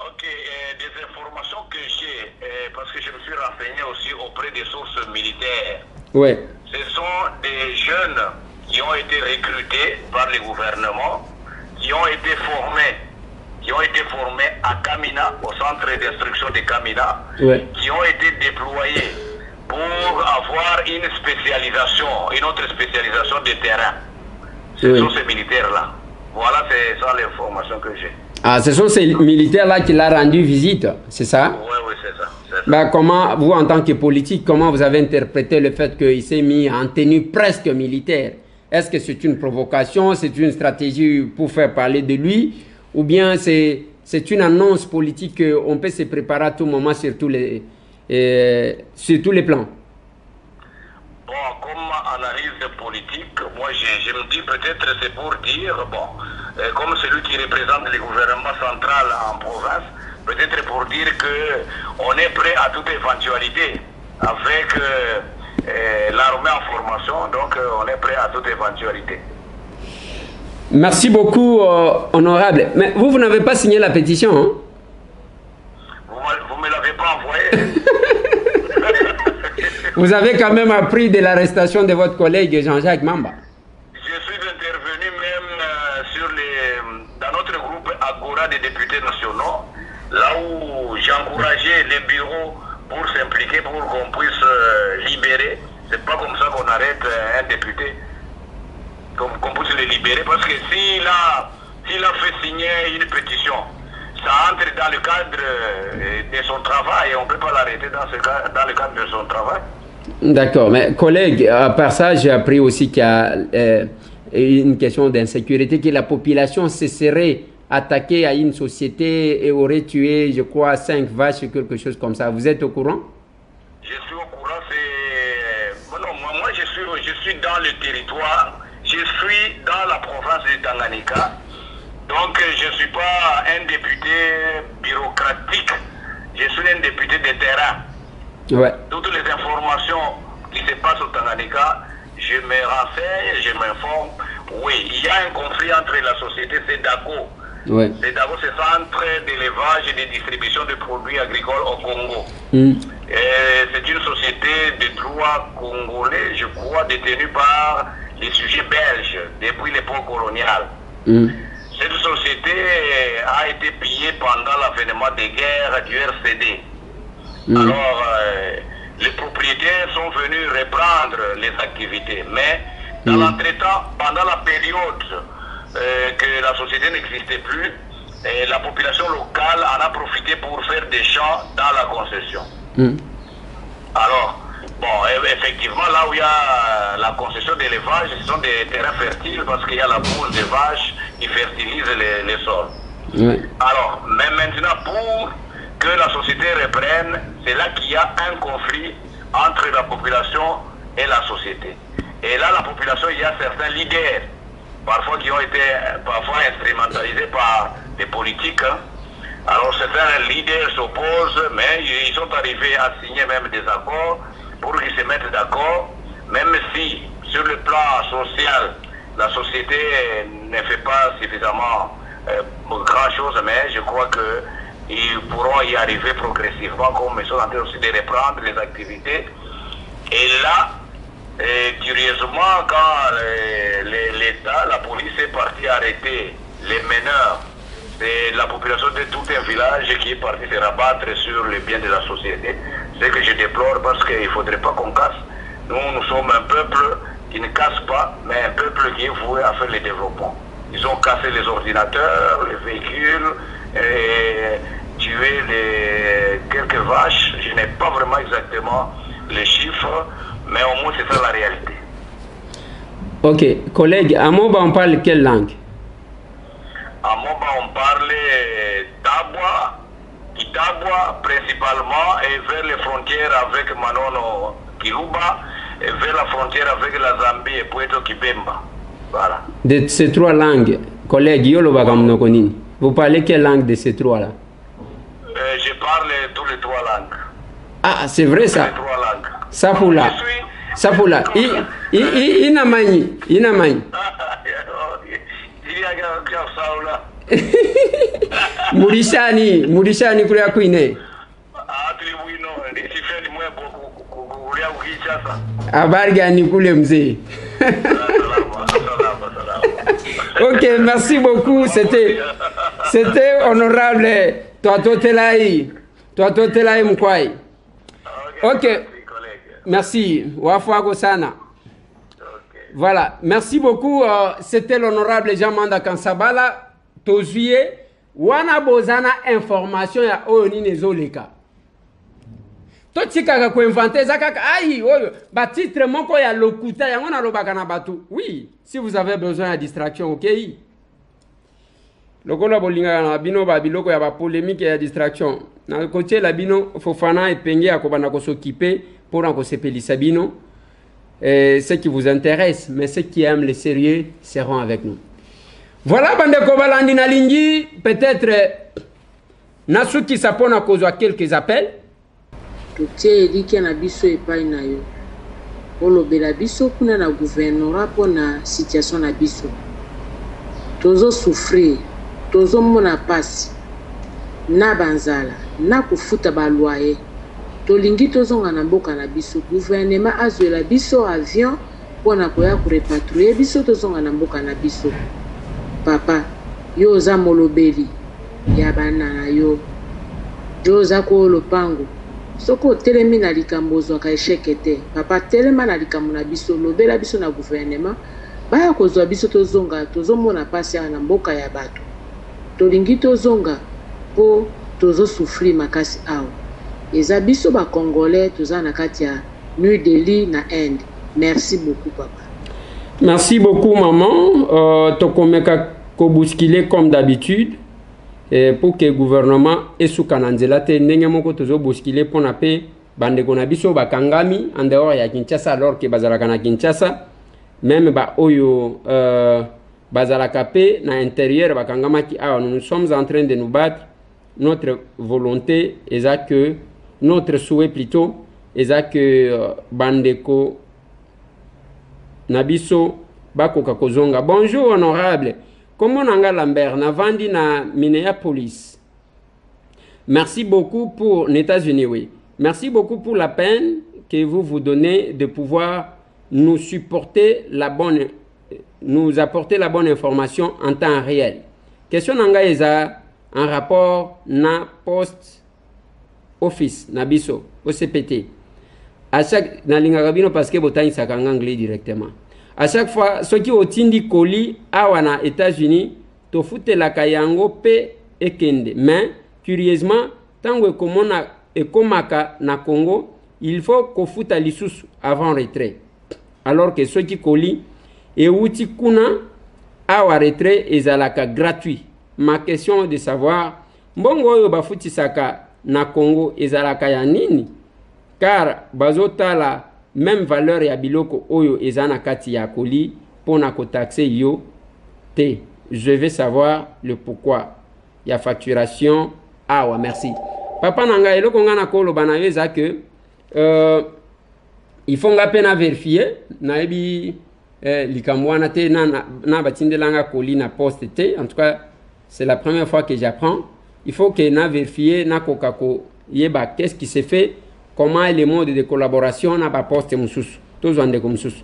Speaker 2: Ok, euh, des informations que j'ai, euh, parce que je me suis renseigné aussi auprès des sources militaires.
Speaker 1: Oui.
Speaker 2: Ce sont des jeunes qui ont été recrutés par le gouvernement, qui ont été formés, qui ont été formés à Kamina, au centre d'instruction de Kamina, qui ont été déployés pour avoir une spécialisation, une autre spécialisation de terrain. Ce
Speaker 1: Oui.
Speaker 2: sont ces militaires-là. Voilà, c'est ça l'information que j'ai.
Speaker 1: Ah, ce sont ces militaires-là qui l'ont rendu visite, c'est ça?
Speaker 2: Oui, oui, c'est ça.
Speaker 1: Ben, comment, vous en tant que politique, comment vous avez interprété le fait qu'il s'est mis en tenue presque militaire? Est-ce que c'est une provocation, c'est une stratégie pour faire parler de lui Ou bien c'est, c'est une annonce politique qu'on peut se préparer à tout moment sur tous les, euh, sur tous les plans?
Speaker 2: Bon, comme analyse politique, moi je, je me dis peut-être c'est pour dire, bon, euh, comme celui qui représente le gouvernement central en province, peut-être pour dire que on est prêt à toute éventualité avec euh, euh, l'armée en formation, donc on est prêt à toute éventualité.
Speaker 1: Merci beaucoup, honorable. Mais vous, vous n'avez pas signé la pétition, hein?
Speaker 2: Vous ne me l'avez pas envoyé?
Speaker 1: Vous avez quand même appris de l'arrestation de votre collègue Jean-Jacques Mamba.
Speaker 2: Je suis intervenu même euh, sur les, dans notre groupe Agora des députés nationaux, là où j'encourageais les bureaux pour s'impliquer, pour qu'on puisse euh, libérer. C'est pas comme ça qu'on arrête euh, un député, qu'on puisse le libérer, parce que s'il a, a fait signer une pétition, ça entre dans le cadre euh, de son travail et on ne peut pas l'arrêter dans, dans le cadre de son travail.
Speaker 1: D'accord, mais collègue, à part ça, j'ai appris aussi qu'il y a euh, une question d'insécurité, que la population se serait attaquée à une société et aurait tué, je crois, cinq vaches, quelque chose comme ça. Vous êtes au courant?
Speaker 2: Je suis au courant, c'est. Bon, non, moi, moi, je, suis, je suis dans le territoire, je suis dans la province de Tanganyika. Donc, euh, je ne suis pas un député bureaucratique, je suis un député de terrain.
Speaker 1: Ouais.
Speaker 2: Toutes les informations qui se passent au Tanganyika, je me renseigne, je m'informe. Oui, il y a un conflit entre la société SEDACO.
Speaker 1: Ouais.
Speaker 2: SEDACO, c'est Centre d'élevage et de distribution de produits agricoles au Congo.
Speaker 1: Hmm.
Speaker 2: Euh, c'est une société de droit congolais, je crois, détenue par les sujets belges depuis l'époque coloniale.
Speaker 1: Hmm.
Speaker 2: Cette société a été pillé pendant l'avènement des guerres du RCD. Alors, euh, les propriétaires sont venus reprendre les activités. Mais dans l'entretemps, pendant la période euh, que la société n'existait plus, et la population locale en a profité pour faire des champs dans la concession. Alors, bon, e- effectivement, là où il y a la concession d'élevage, ce sont des terrains fertiles parce qu'il y a la bouse des vaches qui fertilise les, les sols. Alors, mais maintenant, pour que la société reprenne, c'est là qu'il y a un conflit entre la population et la société. Et là, la population, il y a certains leaders, parfois qui ont été parfois instrumentalisés par des politiques. hein. Alors, certains leaders s'opposent, mais ils ils sont arrivés à signer même des accords pour qu'ils se mettent d'accord, même si sur le plan social, la société ne fait pas suffisamment euh, grand-chose, mais je crois que ils pourront y arriver progressivement, comme ils sont en train aussi de reprendre les activités. Et là, euh, curieusement, quand euh, l'État, la police est partie arrêter les meneurs, c'est la population de tout un village qui est partie se rabattre sur les biens de la société. Ce que je déplore parce qu'il ne faudrait pas qu'on casse. Nous, nous sommes un peuple qui ne casse pas, mais un peuple qui est voué à faire le développement. Ils ont cassé les ordinateurs, les véhicules, et tué les quelques vaches. Je n'ai pas vraiment exactement les chiffres, mais au moins c'est ça la réalité.
Speaker 1: Ok, collègue, à Moba, on parle quelle langue?
Speaker 2: À Moba, on parlait Tabwa, principalement, et vers les frontières avec Manono Kiruba, et vers la frontière avec la Zambie et Puerto Kibemba. Voilà.
Speaker 1: De ces trois langues, collègue, yo loba kam noko nini? Vous parlez quelle langue de ces trois-là?
Speaker 2: Euh, je parle tous les trois langues.
Speaker 1: Ah, c'est vrai
Speaker 2: Les
Speaker 1: ça
Speaker 2: trois langues. Je suis-
Speaker 1: Safula. I, i, i, ina manyi, ina manyi.
Speaker 2: Il y a qu'un sauna.
Speaker 1: Murishani, murishani kule kwine.
Speaker 2: Kulia.
Speaker 1: Habari gani kule mzee? Ok, merci beaucoup. C'était, c'était honorable. Toi, toi, t'es là, toi, toi, t'es là, hi, mkwai. Ok.
Speaker 2: merci,
Speaker 1: sana. Voilà. Merci beaucoup. Euh, c'était l'honorable Jean-Manda Kansabala. Tozuye. Wana bozana information ya oyo nini ezoleka. totikaka koinvente eza kaka ai oyo batitre moko ya lokuta yango nalobaka na bato oui si vous avez besoin ya distraction okei lokola bolingaka na bino babiloko ya bapolémike ya distraction. Nakotiela bino fofana epenge ya kobanda kosokipe mpona kosepelisa bino. Eh, ce qui vous intéresse mais ceux qui aiment le sérieux seront avec nous. Voilà bandeko balandi nalingi peut-être nasukisa mpona kozwa quelques appels.
Speaker 3: Totie elikya na biso epai na yo. Olobela biso kuna na guvernora mpo na situation na biso. Tozosouffrir tozomona mpasi na banzala na kofuta balwaye tolingi tozonga na mboka na biso. Guvernema azwela biso avion mpo na koya korepatrouille biso tozonga na mboka na biso. Papa yo oza molobeli ya bana na yo. Yo oza koyo lopango. Soki otelemi na likambo ozwaka esheke te. Papa telema na likambo na biso. Lobela biso na guvernema baya kozwa biso tozonga. Tozomona mpasi awa na mboka ya bato tolingi tozonga mpo tozosufrir makasi awa. Eza biso bacongolais toza na kati ya new delhi na inde. Merci beaucoup papa.
Speaker 1: Merci beaucoup, maman. Euh, tokomeka kobuskile comme d'habitude. Eh, que le gouvernement esuka na nzela te ndenge moko tozobuskile mpona mpe bandeko na biso bakangami en dehors ya kinshasa alors ke bazalaka na kinshasa. Meme baoyo euh, bazalaka mpe na intérieur bakangamaki awa nous sommes en train de nous battre. Notre volonté que notre souhait plutôt eza que euh, bandeko na biso bakoka bonjour honorable. Kombo na nga lambert navandi na minneapolis. Merci beaucoup pour les états-unis oui. Merci beaucoup pour la peine que vous vous donnez de pouvoir nous supporter la bonne nous apporter la bonne information en temps réel. Question na ngai eza en rapport na poste office na biso ocpt à chaque nalingaka bino parce que botangisaka nga anglais directement. À chaque fois soki otindi koli awa na états-unis tofutelaka yango mpe ekende. Mais curieusement ntango ekomona ekomaka na congo il faut kofuta lisusu avant retrait. Alors que soki koli euti kuna awa retrait ezalaka gratuit. Ma question de savoir mbongo oyo bafutisaka na congo ezalaka ya nini? Car bazotala même valeur ya biloko oyo eza na kati ya koli mpo na kotaxe yo. Te je vais savoir le pourquoi. Ya facturation awa merci. Papa na ngai eloko ngai nakoloba na yo eza ke euh, il faut nga mpe na verifie nayebi eh, likambo wana te na, na, na batindelanga koli na poste te en tout cas c'est la première fois que j'apprends il faut que na vérifie nakoka koyeba qu'est-ce qui se fait comment est le mode de collaboration na baposte mosusu tozwa ndeko mosusu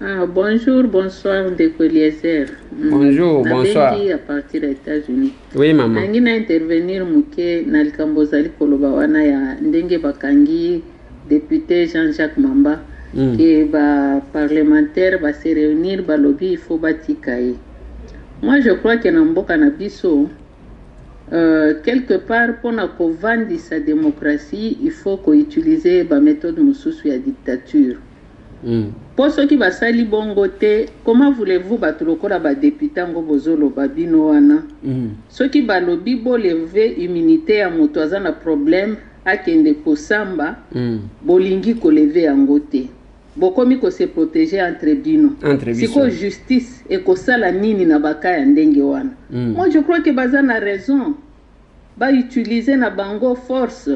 Speaker 4: Ah, bonjour, bonsoir, Ndeko Eliezer. Mm.
Speaker 1: Bonjour, bonsoir.
Speaker 4: Nabendi à partir des États-Unis.
Speaker 1: oui mama
Speaker 4: nangi na intervenir moke na likambo ozali koloba wana ya ndenge bakangi député jean-jacques mamba
Speaker 1: Mm.
Speaker 4: ke baparlementaire base réunir balobi il faut batika ye moi je crois ke na mboka na biso euh, quelque part mpona kovandisa démocratie il faut koutilize baméthode mosusu ya dictature
Speaker 1: Mm.
Speaker 4: mpo soki basali bongo te comment voulez-vous bato lokola badepute yango bozoloba bino wana
Speaker 1: Mm.
Speaker 4: soki balobi boleve immunité ya moto aza na problème akende kosamba
Speaker 1: Mm.
Speaker 4: bolingi koleve yango te bokomi kose protege entre bino. Sikoyo justice ekosala nini na baka ya ndenge wana.
Speaker 1: Mm.
Speaker 4: moi je crois ke baza na raison. Bautilize na bango force.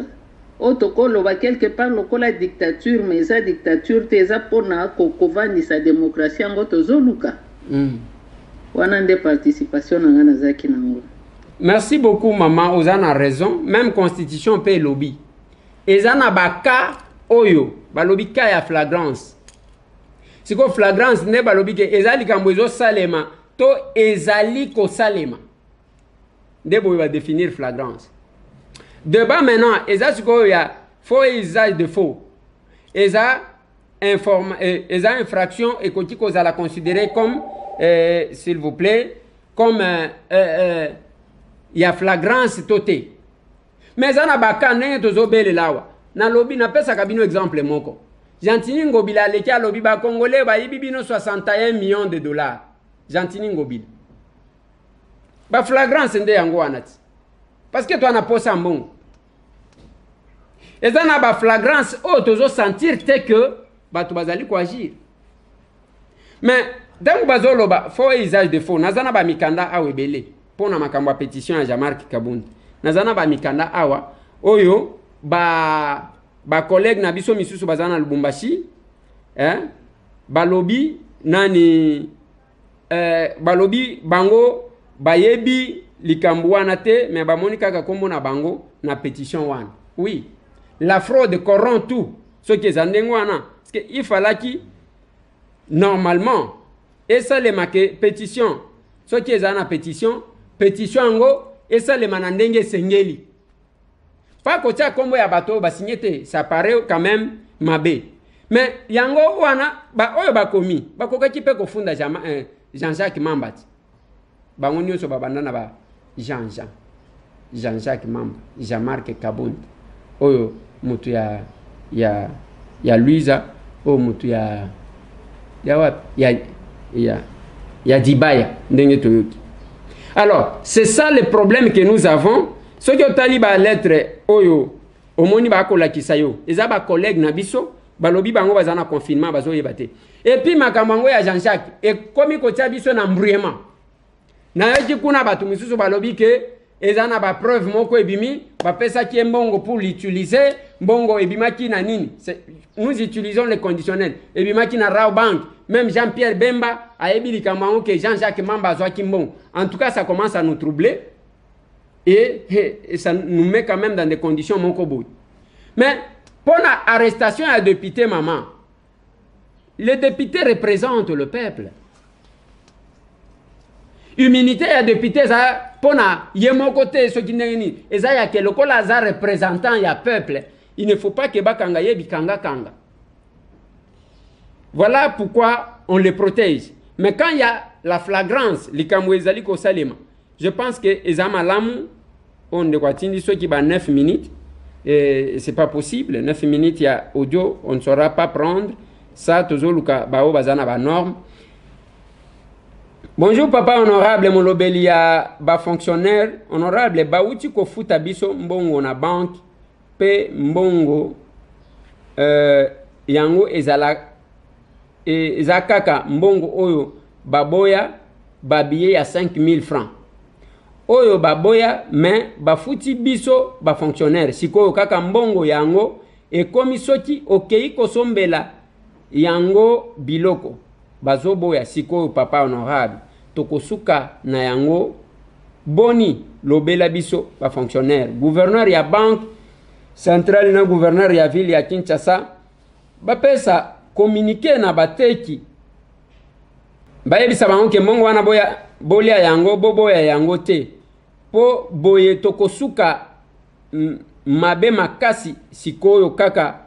Speaker 4: Oyo tokoloba quelque part lokola dictature mais eza dictature te eza mpona ko- kovandisa démocratie yango tozoluka.
Speaker 1: Mm.
Speaker 4: wana nde participation na ngai nazalaki nango
Speaker 1: merci beaucoup mama oza na raison. Même constitution mpe elobi. Eza na baka oyo balobi ka ya flagrance sikoyo flagrance nde balobi ke eza likambo ezosalema to ezali kosalema. Nde boye badefinir flagrance. Débat maintenant eza sikoyo ya faux usage de faux. Eza informa eh, eza infraction ekoki kozala considéré comme eh, s'il vous plaît comme euh, euh, euh, ya flagrance to te mais eza na baka ndenge tozobelela awa. Nalobi napesaka bino exemple moko gentini ngobila aleki alobi bakongole bayibi bino 61 millions de dollars. Gentini ngobila. Baflagrance nde yango wana ti. Parce que twana posa mbongo. Eza na baflagrance oyo tozosentir te ke bato bazali koagir mais ntango bazoloba faux et usage de faux naza na bamikanda awa ebele. Mpo na makambo ya pétition ya jamark kabund naza na bamikanda awa oyo ba bakolege na biso misusu baza na lubumbashi eh? balobi nani? Eh, balobi bango bayebi likambo wana te me bamoni kaka nkombo na bango na pétition wana oui. La fraude corrompt tout. Soki eza ndenge wana. Parce que ifalaki normalement esalema ke pétition soki eza na pétition pétition yango esalema na ndenge esengeli pa kotia nkombo ya bato oyo basinye ça paraît quand même mabe. Mais yango wana ba, oyo bakomi bakokaki mpe kofunda eh, jean-jacques mamba ti bango nyonso babanda na ba jean jean jean-jacques mamba jean-marc kabund oyo moto ya ya ya luiza oyo moto ya ya wapi? Ya ya ya dibaya ndenge toyoki. Alors c'est ça le problème que nous avons. Soki otali balettre oyo omoni bakolakisa yo. Eza bacollègue na biso balobi bango baza na confinement bazoyeba te. Epuis makambo yango ya jean jacques ekomi kotia biso na mbrouillement nayoki kuna bato misusu balobi ke eza na bapreuve moko ebimi bapesaki ye mbongo pour l'utiliser. Mbongo ebimaki na nini? Nous utilisons le conditionnel ebimaki na raw bank. Même jean pierre bemba ayebi likambo yango ke jean jacques mamba azwaki mbongo. En tout cas ça commence à nous troubler et, et, et ça nous met quand même dans des conditions moko mais mpo na arrestation ya député mama les députés représentent le peuple. Immunité ya député eza mpo na ye moko te soki ndenge nini eza yake lokola aza représentant ya peuple. Il ne faut pas ke bakanga ye bikangakanga voilà pourquoi on le protège. Mais quand il y a la flagrance likambo ezali kosalema je pense que eza malamu oyo ndeko atindi soki ba 9 minutes et c'est pas possible. 9 minutes ya audio on ne saura pas prendre. Ça tozoluka bao baza na banorme bonjour papa honorable molobeli ya bafonctionnaire honorable bauti kofuta biso mbongo na banke mpe mbongo euh, yango ezala e, eza kaka mbongo oyo baboya babiye ya 5000 francs oyo baboya me bafuti biso bafonctionnaire. Sikoyo kaka mbongo yango ekomi soki okei kosombela yango biloko. Bazoboya sikoyo papa honorable. Tokosuka na yango. Boni lobela biso bafonctionnaire. Gouverneur ya banque centrale na gouverneur ya ville ya kinshasa bapesa komunike na bateki. Bayebisa bango ke mbongo wana boya bolia yango boboya yango te mpo boye tokosuka mabe makasi sikoyo kaka.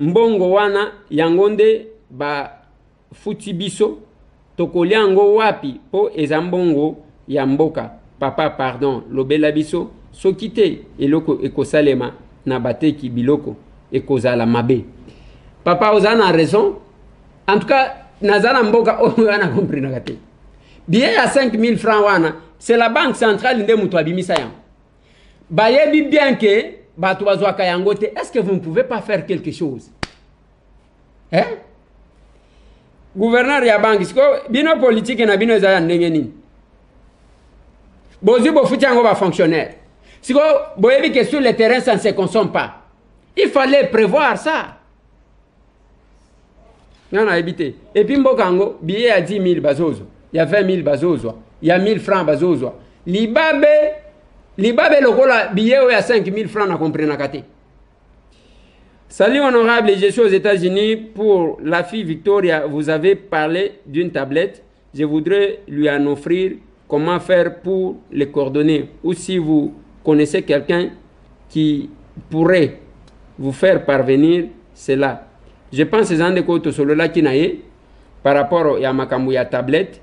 Speaker 1: Mbongo wana yango nde bafuti biso tokolia yango wapi mpo eza mbongo ya mboka. Papa pardon lobela biso soki te eloko ekosalema na bateki biloko ekozala mabe. Papa oza na raison? En tout cas naza na mboka oyo wana komprenaka te billet ya 5000 francs c'est la banque centrale nde moto abimisa yango. Bien te est ce que vous ne pouvez pas faire quelque chose? Eh? gouverneur ya banque siko bino politike na bino eza ya ndenge nini? Bozwi bofuti yango bafonctionnaire siko boyebi ke sur le terrain ça ne se consomme pas. Il fallait prévoir ça. Nga nayebi te epuis mboka yango billet ya 10 000 bazozwa ya 20 000 bazozwa ya 1000 francs bazozwa libabe libabe lokola billet oyo ya 5 000 francs Salut honorable, je suis aux États-Unis pour la fille Victoria. Vous avez parlé d'une tablette. Je voudrais lui en offrir. Comment faire pour les coordonner Ou si vous connaissez quelqu'un qui pourrait vous faire parvenir cela. Je pense que c'est ko tosolola kinaye par rapport ya makambo ya tablette.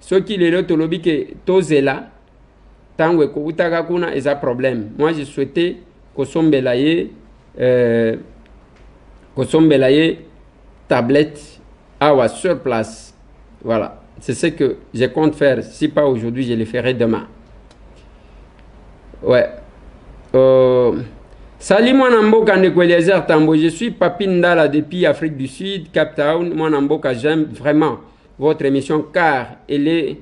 Speaker 1: Soki lelo tolobi ke tozela ntango ekobutaka kuna eza problème. Moi je souhaitais kosombela ye euh, kosombela ye tablette awa sur place. Voilà. C'est ce que je compte faire. Si pas aujourd'hui je le ferai demain. Ouais. Euh, sali mwana mboka ndeko eliezer tambo. Je suis papi ndala depuis afrique du sud cap town. Mwana mboka j'aime vraiment votre émission car elle est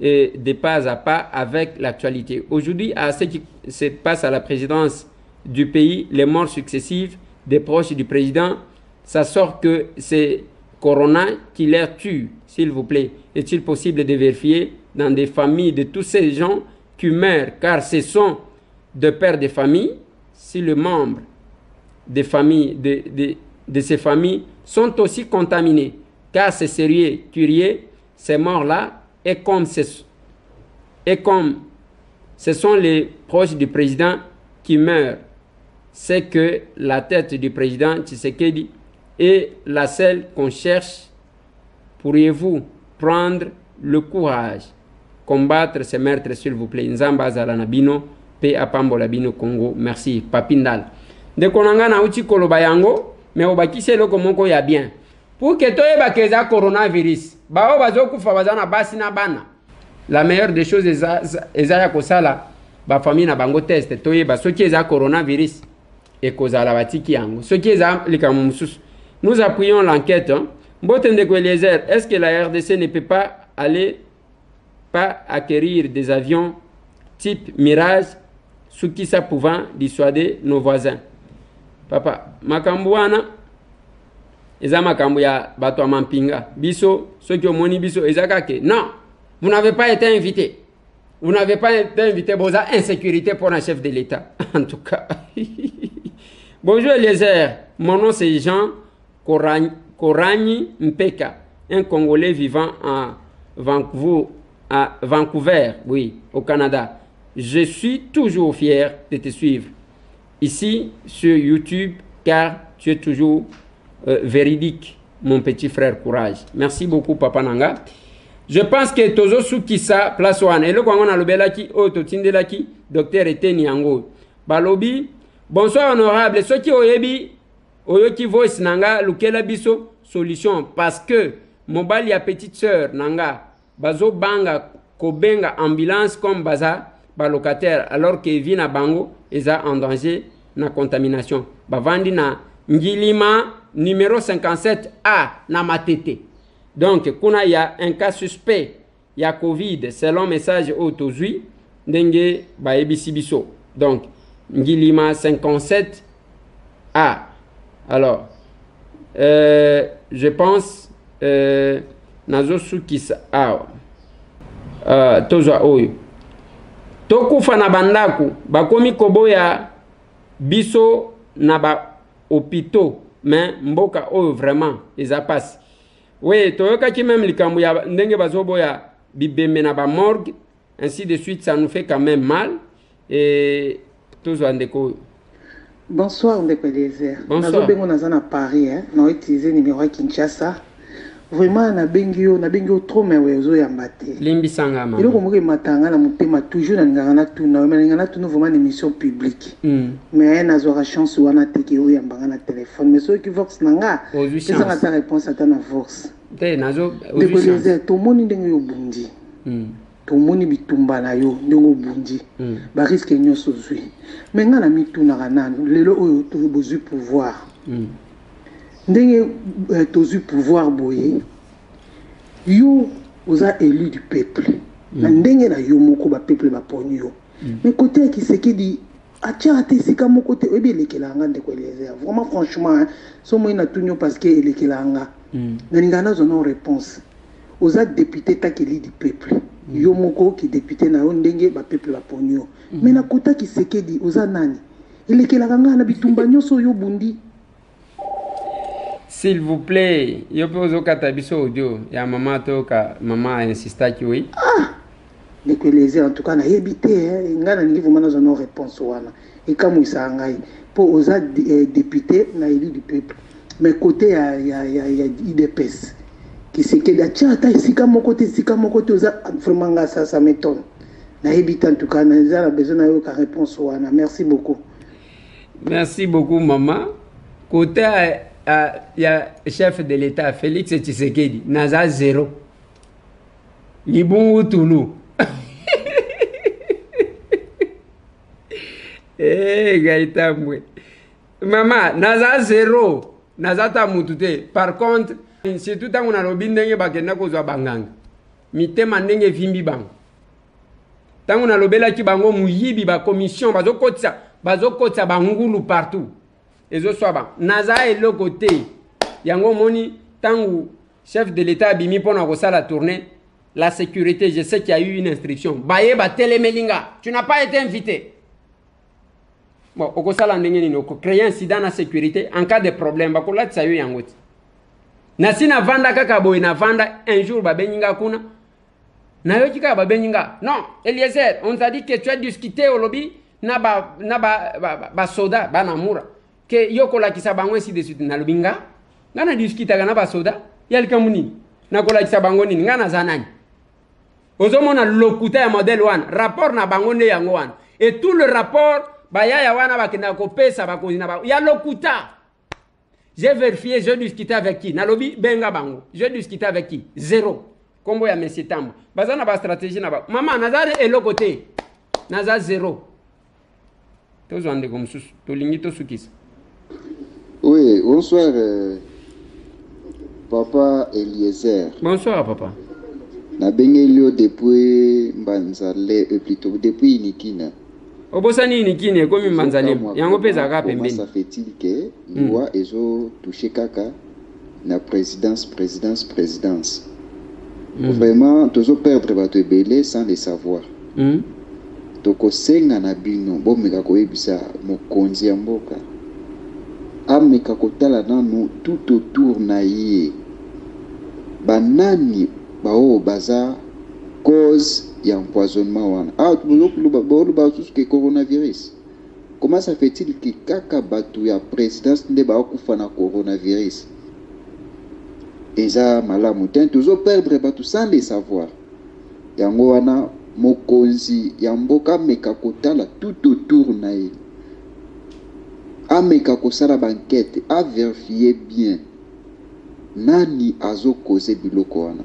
Speaker 1: de pas à pas avec l'actualité. Aujourd'hui, à ce qui se passe à la présidence du pays, les morts successives des proches du président, ça sort que c'est Corona qui les tue, s'il vous plaît. Est-il possible de vérifier dans des familles de tous ces gens qui meurent, car ce sont de pères de famille, si les membres des familles, de, de ces familles sont aussi contaminés, car c'est sérieux, curieux, ces morts-là et comme, et comme ce sont les proches du président qui meurent, c'est que la tête du président Tshisekedi est la seule qu'on cherche. Pourriez-vous prendre le courage, combattre ces meurtres, s'il vous plaît? Nzamba Zalanabino, pe apambola bino Congo. Merci. Papindal. De konanga na uchi koloba yango, mais obakisi eloko moko ya bien. Que toyebaka eza coronavirus bao bazokufa baza na basi na bana. La meilleure des choses eza, eza ya kosala bafamille na bango test toyeba. Soki eza coronavirus ekozala batiki yango. Soki eza likambo mosusu. Nous appuyons l'enquête hein. mbote ndeko eliezer est ce que la rdc ne peut pas aller pas acquérir des avions type mirage sukisa pouvant dissuader nos voisins? Papa makambo eza makambo bato ya mampinga. Biso soki omoni biso eza kake? Non. Vous n'avez pas été invité. Vous n'avez pas été invité. Boza insécurité pour un chef de l'état. En tout cas. Bonjour eliezer. Mon nom c'est jean koragni mpeka un congolais vivant à vancouver à Vancouver, oui, au Canada. Je suis toujours fier de te suivre. Ici sur YouTube car tu es toujours euh, véridique, mon petit frère Courage. Merci beaucoup, Papa Nanga. Je pense que tozo sukisa place wana eloko yango nalobelaki oyo totindelaki docteur eteni yango. Balobi bonsoir honorable. Soki oyebi oyoki voice na nga lukela biso solution. Parce que mobali ya petite sœur na nga bazobanga kobenga ambulance comme baza balocataire alors que vi na bango eza en danger na contamination. Bavandi na ngilima numéro 57a na matete donc kuna ya un cas suspect ya covid selon message oyo tozwi ndenge bayebisi biso. Donc ngilima 57 a. Alors euh, je pense euh, nazosukisa awa. Uh, tozwa oyo. Tokufa na bandako bakomi koboya biso na bahopitau me mboka oyo vraiment eza pasi. We toyokaki meme likambo ya ndenge bazoboya bibembe na bamorgue ainsi de suite ça nous fait quand même mal. Et tozwa ndeko oyo.
Speaker 5: Bonsoir ndeko eliezer.
Speaker 1: Bonsoir.
Speaker 5: nazobengo naza na paris hein, naoutilize numéro ya kinshasa vraiment nabengi yo nabengi yo trop mewe ozoyamba te.
Speaker 1: Limbisanga mama
Speaker 5: eloko moko emataka nga na motema toujours nalingaka natuna me nalingaka natuna vraiment na émission publique.
Speaker 1: Mm.
Speaker 5: me nazwaka chance wana teke oyambanga na telefone mais soki vox na nga ezanga ata réponse ata na vox? Eliezer tomoni ndenge yo obundi
Speaker 1: mm.
Speaker 5: tomoni bitumba na yo ndenge obundi.
Speaker 1: Mm.
Speaker 5: bariske nyonso ozwi. Me nga na mitunaka nanu lelo oyo bozwi pouvoir. Ndenge eh, tozwi pouvoir boye yo oza élu du peuple. Na ndenge na yo moko bapeuple baponi yo. Mais kote ya kisekedi atiaka te esika moko te oyebi elekelaka nga ndeko eliezer vraiment franchement hein, so moi natuni yo parce que elekelaka nga
Speaker 1: Mm.
Speaker 5: nalingaka nazwa no réponse. Oza député takeli du peuple. Yo moko oki député na yo ndenge bapeuple baponi yo. Mais na kota kisekedi oza nani? Elekelaka nga na bitumba nyonso oyo obundi
Speaker 1: s'il vous plaît yo mpe ozokata biso audio ya mama toyoka mama ainsistaki oui.
Speaker 5: Ndeko eliezer en tout cas nayebi te eh, ngai nalingi vraimen nazwa no réponse wana. Ekamwisaka ngai mpo oza eh, député na élu du peuple. Mais côté ya, ya, ya, ya idps kisekedi atia ata esika moko te esika moko te oza vraiment ngai ça ça m'étonne. Nayebi te en tout cas naza na besoin nayoka réponse wana. Merci beaucoup.
Speaker 1: Merci beaucoup mama. Côté ya, ya, chef de l'état félix tshisekedi naza zéro. Libungu tulu. Eh, gaitambwe mama naza zero naza ta mutu te. Par contre surtout ntango nalobi ndenge bakenda kozwa banganga. Mitema ndenge evimbi bango. Ntango nalobelaki bango moyibi bakomission bazokotisa bazokotisa bangulu partout ezoswa bango naza eloko te. Yango omoni ntango chef de l'état abimi mpona kosala tournée la sécurité je sais qu'il y a eu une instruction. Baye batelemeli nga tu n'as pas été invité. Bon okosala ndenge nini? Okocrée incident na sécurité en cas de problème. Bakolatisa yo yango ti nasi navanda kaka boye navanda un jour babengi nga kuna. Nayoki kaka babengi nga non eliezer on t'a dit que tu as discuté olobi na basoda ba, ba, ba, ba, basoda banamura ke yo kolakisa bango ainsi de suite. Nalobi nga nga nadiskutaka na basoda ya likambo nini? Nakolakisa bango nini? Nga naza nani? Ozomona lokuta ya modele wana rapport na bango nde yango wana. Et tout le rapport bayaya wana bakendaka kopesa bakonzi na bango. Ya lokuta. J'ai vérifié j'ai discuté avec qui? Nalobi benga bango. J'ai discuté avec qui? Zéro. Nkombo ya monsieur tambo baza na bastratégie na bango mama naza eloko te? Naza zéro. Tozwa ndeko mosusu. Tolingi tosukisa
Speaker 6: Oui, bonsoir, euh, Papa Eliezer.
Speaker 1: bonsoir papa.
Speaker 6: Nabengeli yo depuis mbanzale euh, plutôt depuis inikina
Speaker 1: obosani nini kini ekomi
Speaker 6: Ezokamwa
Speaker 1: yango mpe ezalaka pembeni.
Speaker 6: fait-il que loi ezotouche kaka na présidence présidence présidence?
Speaker 1: Mm.
Speaker 6: vraiment tozoperdre bato ebele sans le savoir.
Speaker 1: Mm.
Speaker 6: tokosenga na bino bomeka koyebisa mokonzi ya mboka ameka kotala nanu tout autour na ye. Banani baoyo baza cause ya empoisonnement wana. Awa boluba lisusu ke coronavirus. Comment ça fait-il ke kaka bato ya présidence nde bakokufa na coronavirus? Eza malamu te. Tozoperdre bato sans le savoir. Yango wana mokonzi ya mboka ameka kotala tout autour na ye ameka kosala bankete averifie bien. Nani azokoze biloko wana?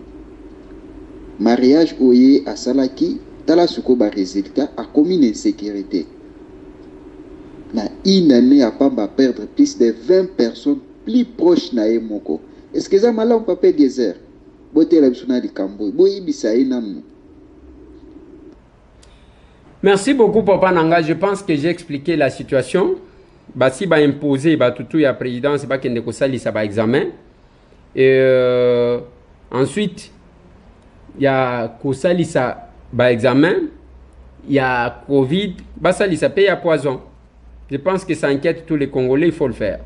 Speaker 6: Mariage oyo ye asalaki tala sikoyo baresultat akomi na insécurité. Na une année apamba aperdre plus de 20 personnes plus proche na ye moko. Est ce que eza malamu papa eliezer botela biso na likambo boyebisa ye nanu.
Speaker 1: Merci beaucoup, Papa Nanga. Je pense que j'ai expliqué la situation. basi baimpose batutu ya présidence bakende kosalisa baexamen euh, ensuite ya kosalisa baexamen ya covid basalisa mpe ya poison. Je pense que ça inquiète tous les congolais il faut le faire.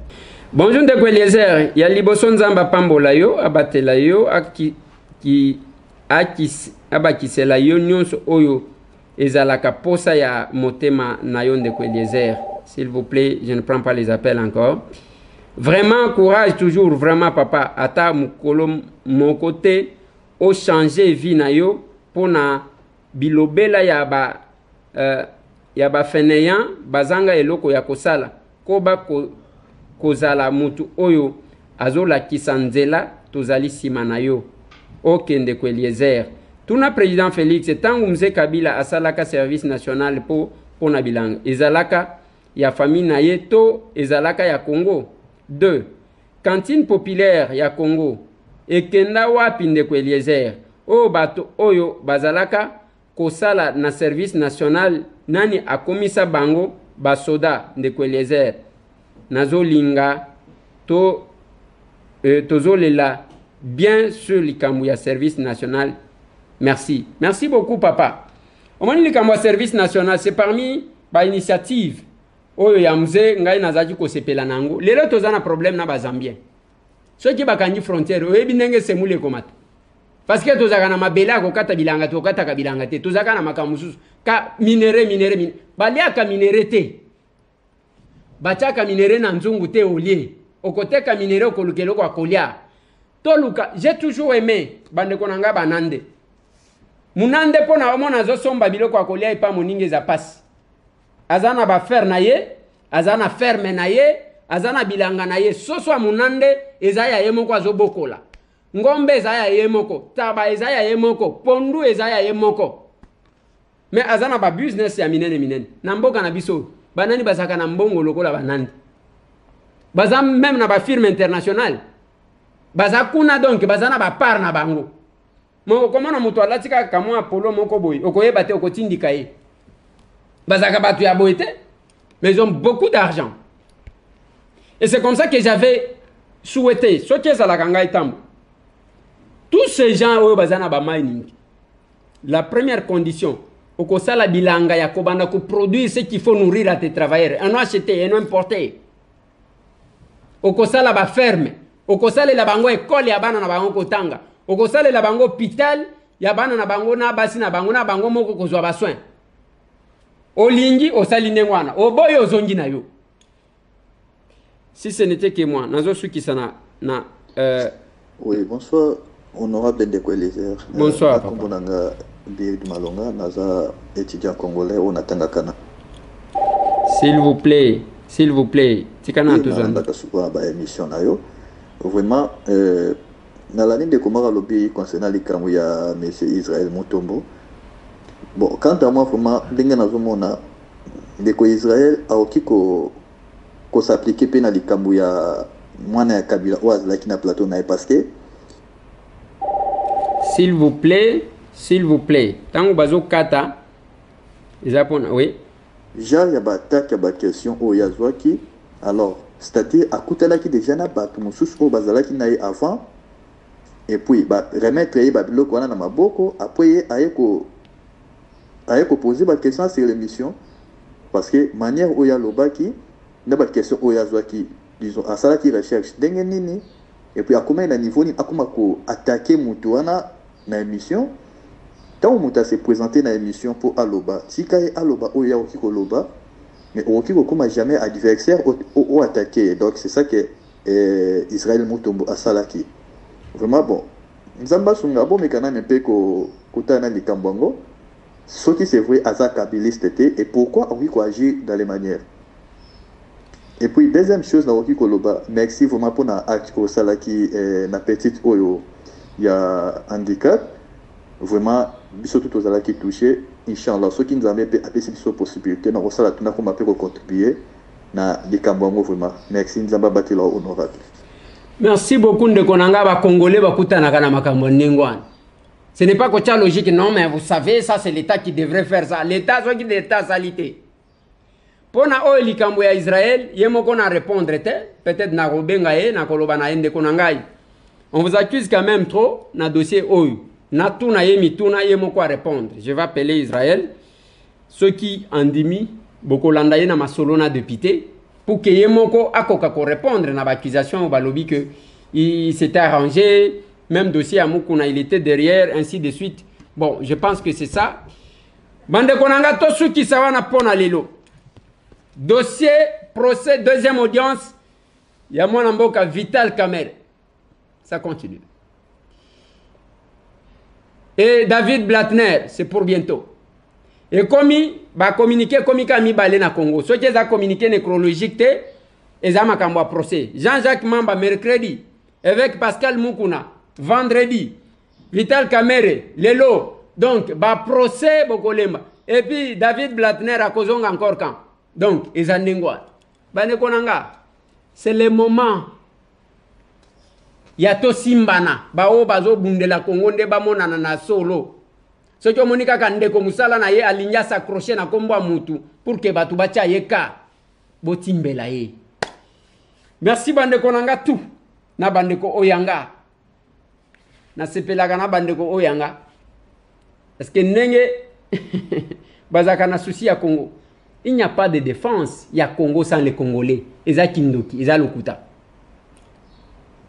Speaker 1: Bonjour ndeko eliezer ya liboso nzambe apambola yo abatela yo aki, ki, akis, abakisela yo nyonso oyo. Ezalaka posa ya motema na yo ndeko eliezer S'il vous plaît, je ne prends pas les appels encore. Vraiment, courage toujours, vraiment, papa. Ata mukolo moko te o changer vie na yo mpona bilobela ya ba uh, ya bafeneyan bazanga eloko ya kosala koba ko, kozala mutu oyo azolakisa nzela tozali nsima na yo okende ko Eliezer tuna président félix ntango mzee kabila asalaka service national mpo mpo na bilanga ezalaka ya famille na ye to ezalaka ya congo? 2 cantine populaire ya congo ekenda wapi ndeko eliezer? Oyo bato oyo bazalaka kosala na service national nani akomisa bango basoda ndeko eliezer? Nazolinga to euh, tozolela bien sur likambo ya service national Merci. Merci beaucoup, papa. omoni likambo ya service national c'est parmi bainitiative oyo ya mzee ngai nazalaki kosepela na yango. Lelo toza na problème na bazambien soki bakangi frontière oyebi ndenge esemuli ekoma te parce que tozalaka na mabele ya kokata bilanga te kokataka bilanga te. Tozalaka na makambo mosusu. Ka minere minere minere. Baliaka minere te. Batiaka minere na nzungu te olie. Okoteka minere okoluka eloko ya kolia. Toluka j'ai toujours aimé bandeko na ngai banande. Munande mpo na omona azosomba biloko ya kolia epa moningi eza pasi aza na bafere na ye aza na ferme na ye aza na bilanga na ye. Soso ya munande eza ya ye moko azobokola. Ngombe eza ya ye moko taba eza ya ye moko pondu eza ya ye moko. Me aza na babusiness ya minene minene. Na mboka na biso banani bazalaka na mbongo lokola banandi. Baza meme na bafirme internationale baza kuna donc baza na bapart na bango. Komona moto alati kaka kamwa polo moko boye. Okoyeba te okotindika ye mais ils ont beaucoup d'argent et c'est comme ça que j'avais souhaité soki ezalaka ngai ntambo tous ces gens oyo baza na bamining la première condition okosala bilanga ya kobanda koproduire ce qu'il faut nourrir à tes travailleurs eno acheter eno importer okosala baferme okosalela bango ekole ya bana na bango kotanga okosalela bango hôpital ya bana na bango na basi na bango na bango moko kozwa basoin olingi osali ndenge wana. Oboyi ozongi na yo. Si ce n'était que moi nazosukisa na, na euh,
Speaker 7: oui bonsoir honorable ndeko elezer
Speaker 1: Bonsoir,
Speaker 7: nkombo na nga bird malonga naza étudiant congolais oyo natangaka na
Speaker 1: s'il vous plaît s'il vous plaît tikana na tozanda
Speaker 7: nalandaka souvent na baémission na yo. Vraiment euh, nalandi ndeko moko alobi concernant likambo ya monsieur israel motombo bon quant à moi vraiment ndenge nazomona ndeko israel akoki ko kosaplike mpe na likambo ya mwana ya kabila oyo azalaki na plateau na ye parce que
Speaker 1: s'il vous plaît s'il vous plaît. Ntango bazokata eza mpona oui.
Speaker 7: Genre ya baatake ya baquestion oyo azwaki alors c'est-à-dire akutanaki déjà na bato mosusu oyo bazalaki na ye avant. Et puis baremettre ye babiloko wana na maboko après ye aye ko aye kopose baquestion sur l'émission parce que manière oyo alobaki na baquestion oyo azwaki disons asalaki recherche. Ndenge nini et puis akomai na niveau nini akoma koatake motu wana na émission ntango moto ase présente na émission mpo aloba tika ye aloba oyo akoki koloba mais okoki kokóma jamais adversaire oyo attaqué donc c'est ça que eh, israel mutombo asalaki vraiment bon nzambe asunga bomeka nani mpe kotala na likambo yango soki c'est vrai aza kabiliste te et pourquoi akoki koagir dans les manières. Et puis deuxième chose nakoki koloba. Merci vraiment mpona acte osalaki eh, na petite oyo. Ya handicap vraiment biso tu tozalaki touché inchallah soki nzambe mpe apesi biso possibilité na kosala tuna koma mpe kocontribue na likambo vraiment. Merci nzambe abatela honorable.
Speaker 1: Merci beaucoup ndeko na ngai bacongolais bakutanaka na makambo ndenge wana ce n'est pas kotia logique. Non mais vous savez ça c'est l'état qui devrait faire ça. L'état soki l'état asali te mpo na oyo likambo ya israel ye moko na répondre te. Peut-être nakobenga ye nakoloba na ye ndeko na ngai. On vous accuse quand même trop na dossier oyo. Natuna ye mituna ye moko arépondre je vais appeler israel soki andimi bokolanda ye na masolo na député pour ke ye moko akoka korépondre na baccusation oyo balobi que il s'était arrangé même dossier ya mokuna il était derrière ainsi de suite. Bon je pense que c'est ça. Bandeko na nga tosukisa wana mpo na lelo dossier procès deuxième audience. Ya mwana mboka vital camere ça continue. Et David Blatner, c'est pour bientôt. Et comme ba communiqué comme ka mibale na Congo. Ce qui est communiqué nécrologique te eza makambo procès. Jean-Jacques Mamba mercredi avec Pascal Mukuna vendredi. Vital Kamere lelo donc ba procès bokolemba. Et puis David Blatner a kozonga encore quand. Donc eza ndengwa. Bane konanga. C'est le moment ya tosimbana baoyo bazobundela kongo nde bamonana na solo soki omoni kaka ndeko mosala na ye alingi asacroche na nkombo ya mutu pour ke bato batya ye ka botimbela ye merci bandeko na nga tu na bandeko oyo yanga nasepelaka na bandeko oyo yanga. Parce que ndenge bazalaka na susi ya congo. Il n'y a pas de défense ya congo sans le congolais. Eza kindoki eza lokuta.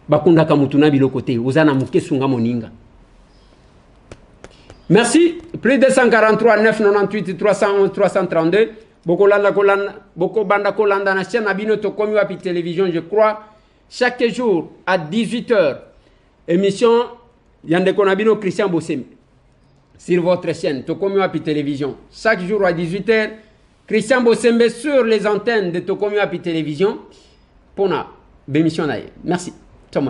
Speaker 1: Bakundaka mutu na biloko te oza na moke moninga. Merci. Plus 243 998 311 332 bokolanda kolanda bokobanda kolanda na chaîne. Na bino tokomi wapi télévision je crois. Chaque jour à 18 heures émission yandeko na bino Christian Bossem sur votre chaîne Tokomi Télévision. Chaque jour à 18h, Christian Bossembe sur les antennes de Tokomi Happy Télévision. Pona, bémission Merci. Ciao